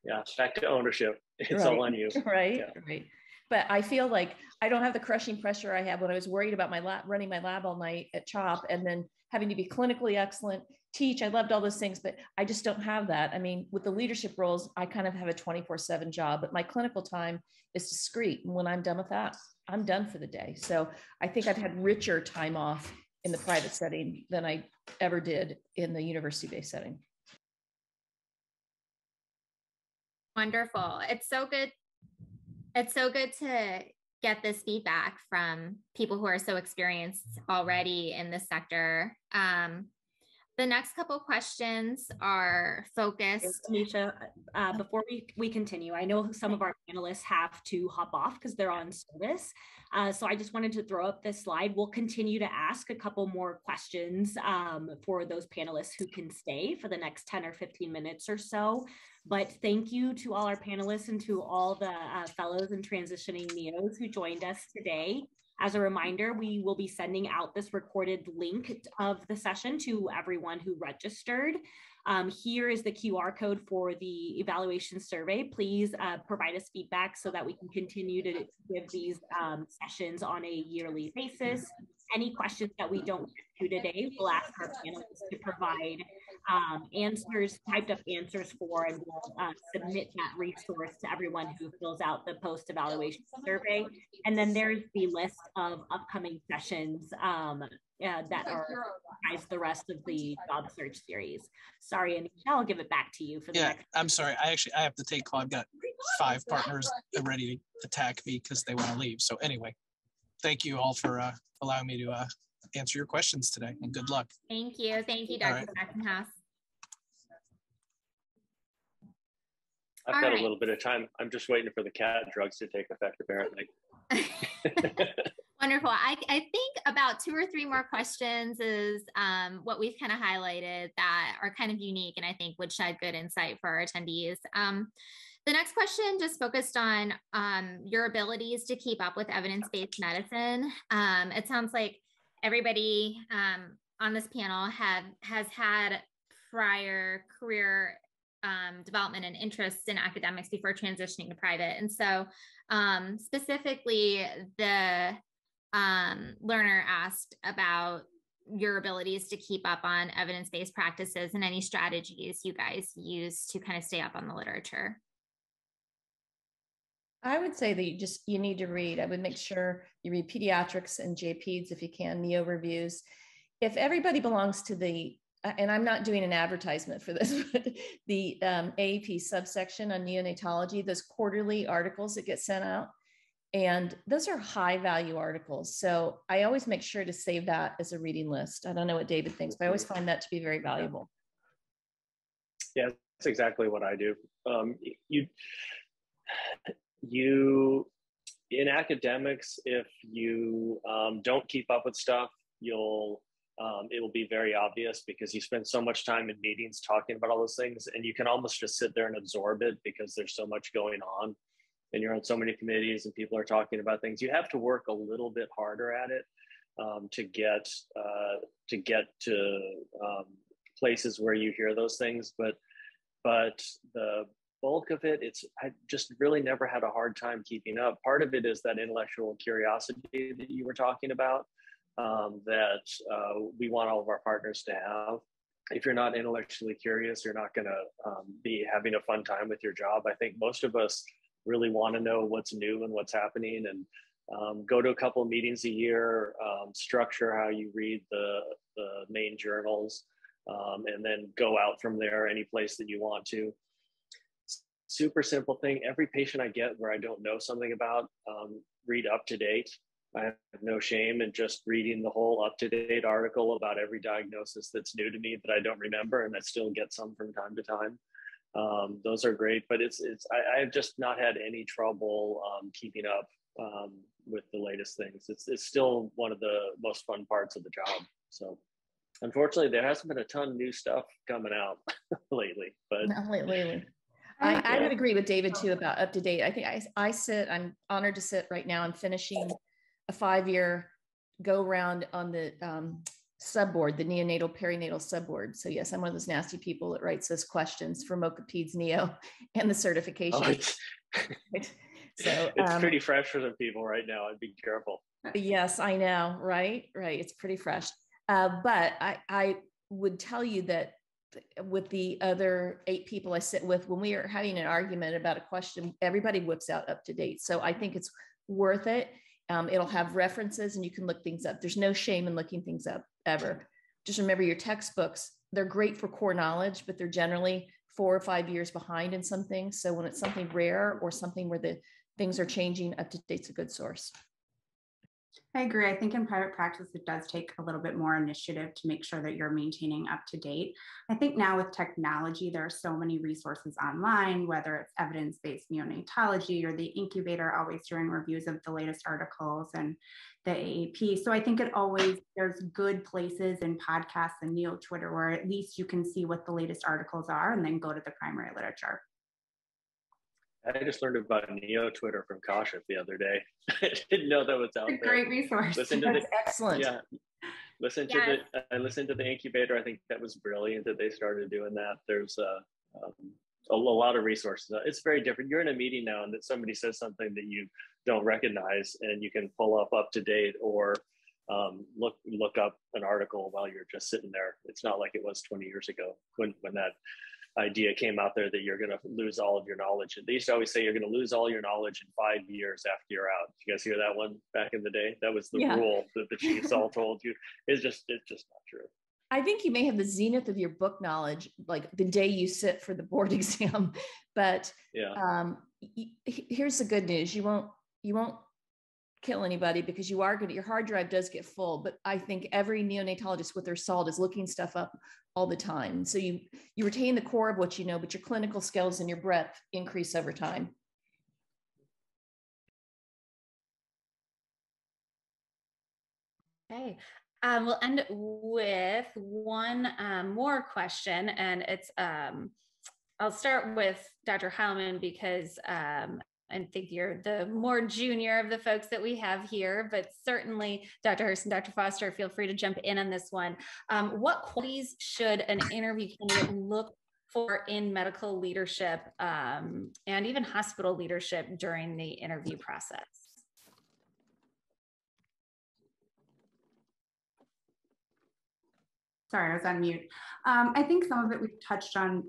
Yeah, back to ownership. It's right. all on you. Right, yeah. right. But I feel like I don't have the crushing pressure I had when I was worried about my lab, running my lab all night at CHOP and then having to be clinically excellent, teach. I loved all those things, but I just don't have that. I mean, with the leadership roles, I kind of have a 24 7 job, but my clinical time is discrete. And when I'm done with that, I'm done for the day. So I think I've had richer time off in the private setting than I ever did in the university based setting. Wonderful. It's so good. It's so good to get this feedback from people who are so experienced already in this sector. Um, the next couple questions are focused. Anisha, uh, before we, we continue, I know some of our panelists have to hop off because they're on service. Uh, so I just wanted to throw up this slide. We'll continue to ask a couple more questions um, for those panelists who can stay for the next 10 or 15 minutes or so. But thank you to all our panelists and to all the uh, fellows and transitioning NEOs who joined us today. As a reminder, we will be sending out this recorded link of the session to everyone who registered. Um, here is the QR code for the evaluation survey. Please uh, provide us feedback so that we can continue to give these um, sessions on a yearly basis. Any questions that we don't get to today, we'll ask our panelists to provide um, answers, typed up answers for, and we'll uh, submit that resource to everyone who fills out the post evaluation survey. And then there's the list of upcoming sessions um, uh, that are guys the rest of the job search series. Sorry, and I'll give it back to you for the yeah. I'm sorry. I actually I have to take call. I've got five partners ready to attack me because they want to leave. So anyway, thank you all for uh, allowing me to uh, answer your questions today and good luck. Thank you. Thank you, Dr. Right. I've All got right. a little bit of time. I'm just waiting for the cat drugs to take effect, apparently. Wonderful. I, I think about two or three more questions is um, what we've kind of highlighted that are kind of unique and I think would shed good insight for our attendees. Um, the next question just focused on um, your abilities to keep up with evidence-based medicine. Um, it sounds like everybody um, on this panel have has had prior career um, development and interests in academics before transitioning to private. And so um, specifically the um, learner asked about your abilities to keep up on evidence-based practices and any strategies you guys use to kind of stay up on the literature. I would say that you just you need to read. I would make sure you read pediatrics and JPEDS if you can, neo reviews. If everybody belongs to the and I'm not doing an advertisement for this, but the um, AAP subsection on neonatology, those quarterly articles that get sent out, and those are high value articles. So I always make sure to save that as a reading list. I don't know what David thinks, but I always find that to be very valuable. Yeah, that's exactly what I do. Um, you, you, in academics, if you um, don't keep up with stuff, you'll um, it will be very obvious because you spend so much time in meetings talking about all those things and you can almost just sit there and absorb it because there's so much going on and you're on so many committees and people are talking about things. You have to work a little bit harder at it um, to get uh, to get to um, places where you hear those things. But but the bulk of it it's i just really never had a hard time keeping up part of it is that intellectual curiosity that you were talking about um, that uh, we want all of our partners to have. If you're not intellectually curious, you're not going to um, be having a fun time with your job. I think most of us really want to know what's new and what's happening and um, go to a couple of meetings a year, um, structure how you read the, the main journals, um, and then go out from there any place that you want to super simple thing. Every patient I get where I don't know something about, um, read date. I have no shame in just reading the whole UpToDate article about every diagnosis that's new to me that I don't remember, and I still get some from time to time. Um, those are great, but it's it's I, have just not had any trouble um, keeping up um, with the latest things. It's it's still one of the most fun parts of the job. So, unfortunately, there hasn't been a ton of new stuff coming out lately, but not lately. I, I, would agree with David too about UpToDate. I think I, I sit, I'm honored to sit right now. I'm finishing a five-year go round on the um, subboard, the neonatal perinatal subboard. So yes, I'm one of those nasty people that writes those questions for MOCA Peds Neo and the certification. Oh, it's, so it's um, pretty fresh for some people right now. I'd be careful. Yes, I know. Right, right. It's pretty fresh. Uh, but I, I would tell you that with the other eight people I sit with, when we are having an argument about a question, everybody whips out UpToDate. So I think it's worth it. Um, it'll have references and you can look things up. There's no shame in looking things up ever. Just remember your textbooks, they're great for core knowledge, but they're generally four or five years behind in some things. So when it's something rare or something where the things are changing, UpToDate's a good source. I agree. I think in private practice, it does take a little bit more initiative to make sure that you're maintaining up to date. I think now with technology, there are so many resources online, whether it's evidence based neonatology or the incubator, always doing reviews of the latest articles and the AAP. So I think it always, there's good places in podcasts and neo Twitter where at least you can see what the latest articles are and then go to the primary literature. I just learned about Neo Twitter from Kashif the other day. I didn't know that was out there. Great resource. Listen to That's the, excellent. Yeah. Listen to the I listened to the incubator. I think that was brilliant that they started doing that. There's uh, um, a, a, lot of resources. It's very different. You're in a meeting now and that somebody says something that you don't recognize and you can pull up UpToDate or um, look look up an article while you're just sitting there. It's not like it was 20 years ago when when that idea came out there that you're going to lose all of your knowledge. And they used to always say you're going to lose all your knowledge in five years after you're out. Did you guys hear that one back in the day? That was the yeah. rule that the chiefs all told you. It's just it's just not true. I think you may have the zenith of your book knowledge like the day you sit for the board exam, but yeah. Um, here's the good news: you won't you won't kill anybody because you are going to your hard drive does get full but i think every neonatologist with their salt is looking stuff up all the time so you you retain the core of what you know but your clinical skills and your breadth increase over time okay um, we'll end with one um, more question and it's um, I'll start with Dr. Heilman because um, I think you're the more junior of the folks that we have here, but certainly Dr. Hurst and Dr. Foster, feel free to jump in on this one. Um, what qualities should an interview candidate look for in medical leadership um, and even hospital leadership during the interview process? Sorry, I was on mute. Um, I think some of it we've touched on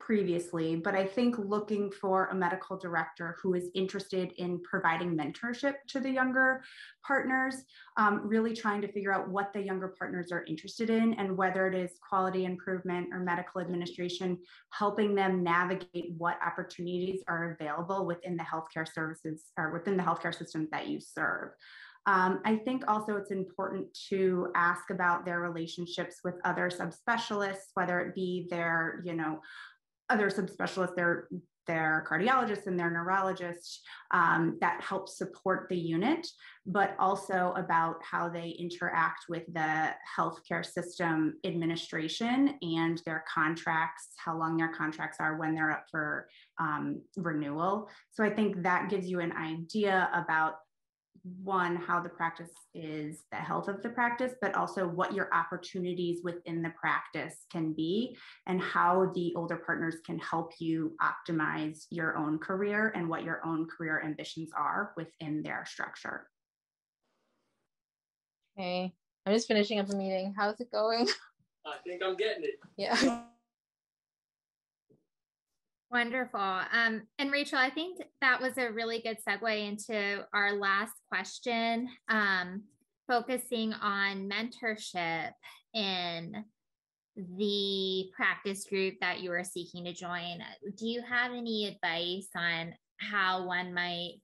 previously, but I think looking for a medical director who is interested in providing mentorship to the younger partners, um, really trying to figure out what the younger partners are interested in and whether it is quality improvement or medical administration, helping them navigate what opportunities are available within the healthcare services or within the healthcare systems that you serve. Um, I think also it's important to ask about their relationships with other subspecialists, whether it be their, you know, other subspecialists, their their cardiologists and their neurologists um, that help support the unit, but also about how they interact with the healthcare system administration and their contracts, how long their contracts are when they're up for um, renewal. So I think that gives you an idea about one, how the practice is the health of the practice, but also what your opportunities within the practice can be and how the older partners can help you optimize your own career and what your own career ambitions are within their structure. Hey, I'm just finishing up a meeting. How's it going? I think I'm getting it. Yeah. Wonderful. Um, and Rachel, I think that was a really good segue into our last question, um, focusing on mentorship in the practice group that you are seeking to join. Do you have any advice on how one might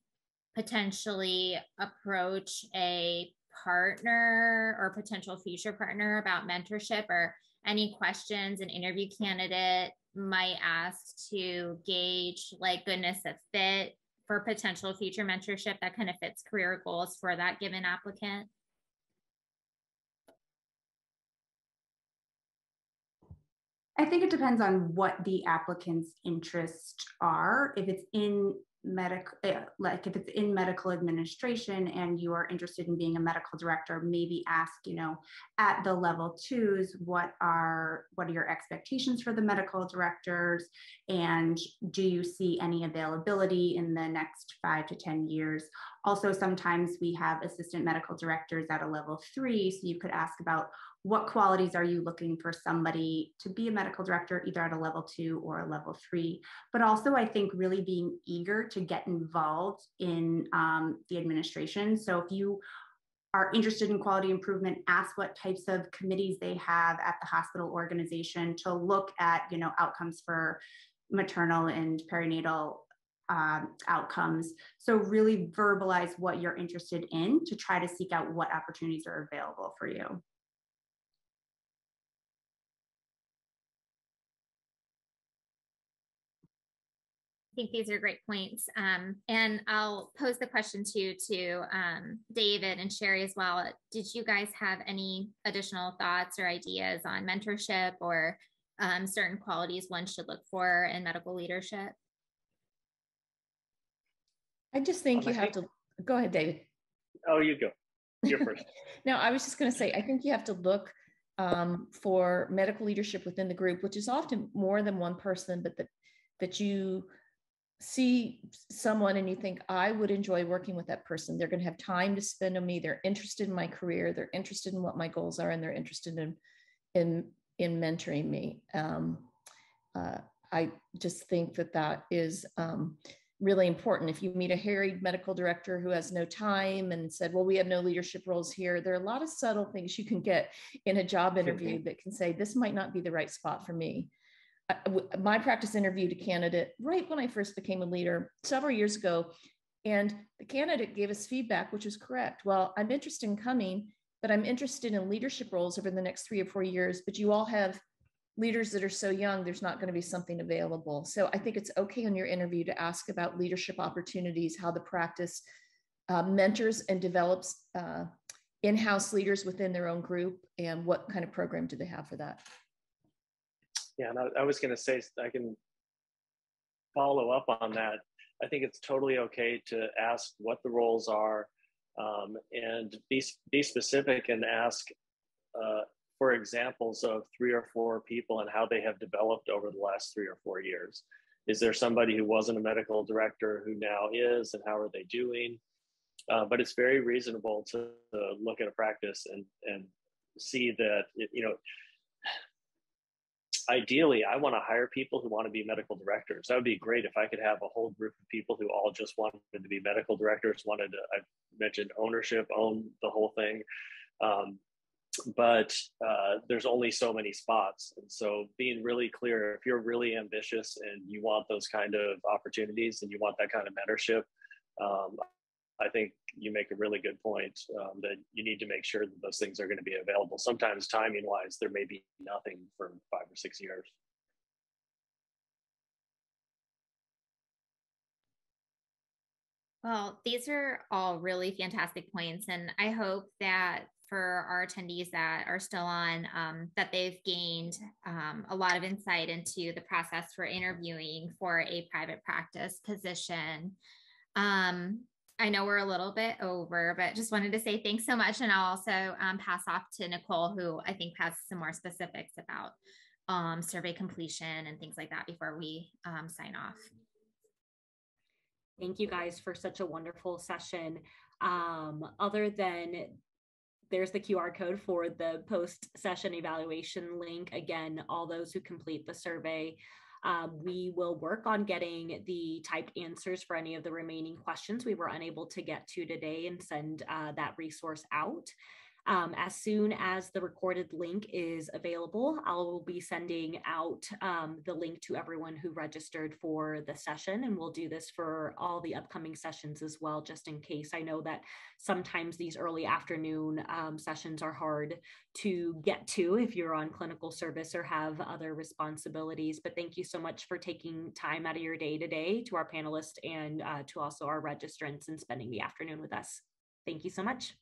potentially approach a partner or potential future partner about mentorship or any questions an interview candidate might ask to gauge like goodness of fit for potential future mentorship that kind of fits career goals for that given applicant? I think it depends on what the applicant's interests are. If it's in medical eh, like if it's in medical administration and you are interested in being a medical director maybe ask you know at the level twos what are what are your expectations for the medical directors? And do you see any availability in the next five to ten years also sometimes we have assistant medical directors at a level three so you could ask about what qualities are you looking for somebody to be a medical director, either at a level two or a level three? But also, I think really being eager to get involved in um, the administration. So if you are interested in quality improvement, ask what types of committees they have at the hospital organization to look at, you know, outcomes for maternal and perinatal um, outcomes. So really verbalize what you're interested in to try to seek out what opportunities are available for you. I think these are great points. Um, and I'll pose the question to to um, David and Sherry as well. Did you guys have any additional thoughts or ideas on mentorship or um, certain qualities one should look for in medical leadership? I just think you have to go ahead, David. Oh, you go. You're first. no, I was just going to say, I think you have to look um, for medical leadership within the group, which is often more than one person, but that that you see someone and you think i would enjoy working with that person they're going to have time to spend on me they're interested in my career they're interested in what my goals are and they're interested in in in mentoring me um, uh, i just think that that is um, really important if you meet a harried medical director who has no time and said well we have no leadership roles here there are a lot of subtle things you can get in a job interview that can say this might not be the right spot for me my practice interviewed a candidate right when I first became a leader several years ago. And the candidate gave us feedback, which was correct. Well, I'm interested in coming, but I'm interested in leadership roles over the next three or four years. But you all have leaders that are so young, there's not going to be something available. So I think it's okay in your interview to ask about leadership opportunities, how the practice uh, mentors and develops uh, in house leaders within their own group, and what kind of program do they have for that. Yeah, and I, I was going to say I can follow up on that, I think it's totally okay to ask what the roles are um, and be, be specific and ask uh, for examples of three or four people and how they have developed over the last three or four years. Is there somebody who wasn't a medical director who now is, and how are they doing? Uh, but it's very reasonable to, to, look at a practice and and see that it, you know. Ideally, I want to hire people who want to be medical directors. That would be great if I could have a whole group of people who all just wanted to be medical directors, wanted to. I mentioned ownership, own the whole thing. Um, but uh, there's only so many spots. And so being really clear, if you're really ambitious and you want those kind of opportunities and you want that kind of mentorship, um, I think you make a really good point um, that you need to make sure that those things are going to be available. Sometimes timing wise, there may be nothing for five or six years. Well, these are all really fantastic points. And I hope that for our attendees that are still on um, that they've gained um, a lot of insight into the process for interviewing for a private practice position. Um, I know we're a little bit over, but just wanted to say thanks so much. And I'll also um, pass off to Nicole, who I think has some more specifics about um, survey completion and things like that before we um, sign off. Thank you guys for such a wonderful session. Um, other than there's the QR code for the post session evaluation link. Again, all those who complete the survey, um, we will work on getting the typed answers for any of the remaining questions we were unable to get to today and send uh, that resource out. Um, as soon as the recorded link is available, I will be sending out um, the link to everyone who registered for the session. And we'll do this for all the upcoming sessions as well, just in case. I know that sometimes these early afternoon um, sessions are hard to get to if you're on clinical service or have other responsibilities. But thank you so much for taking time out of your day today to our panelists and uh, to also our registrants and spending the afternoon with us. Thank you so much.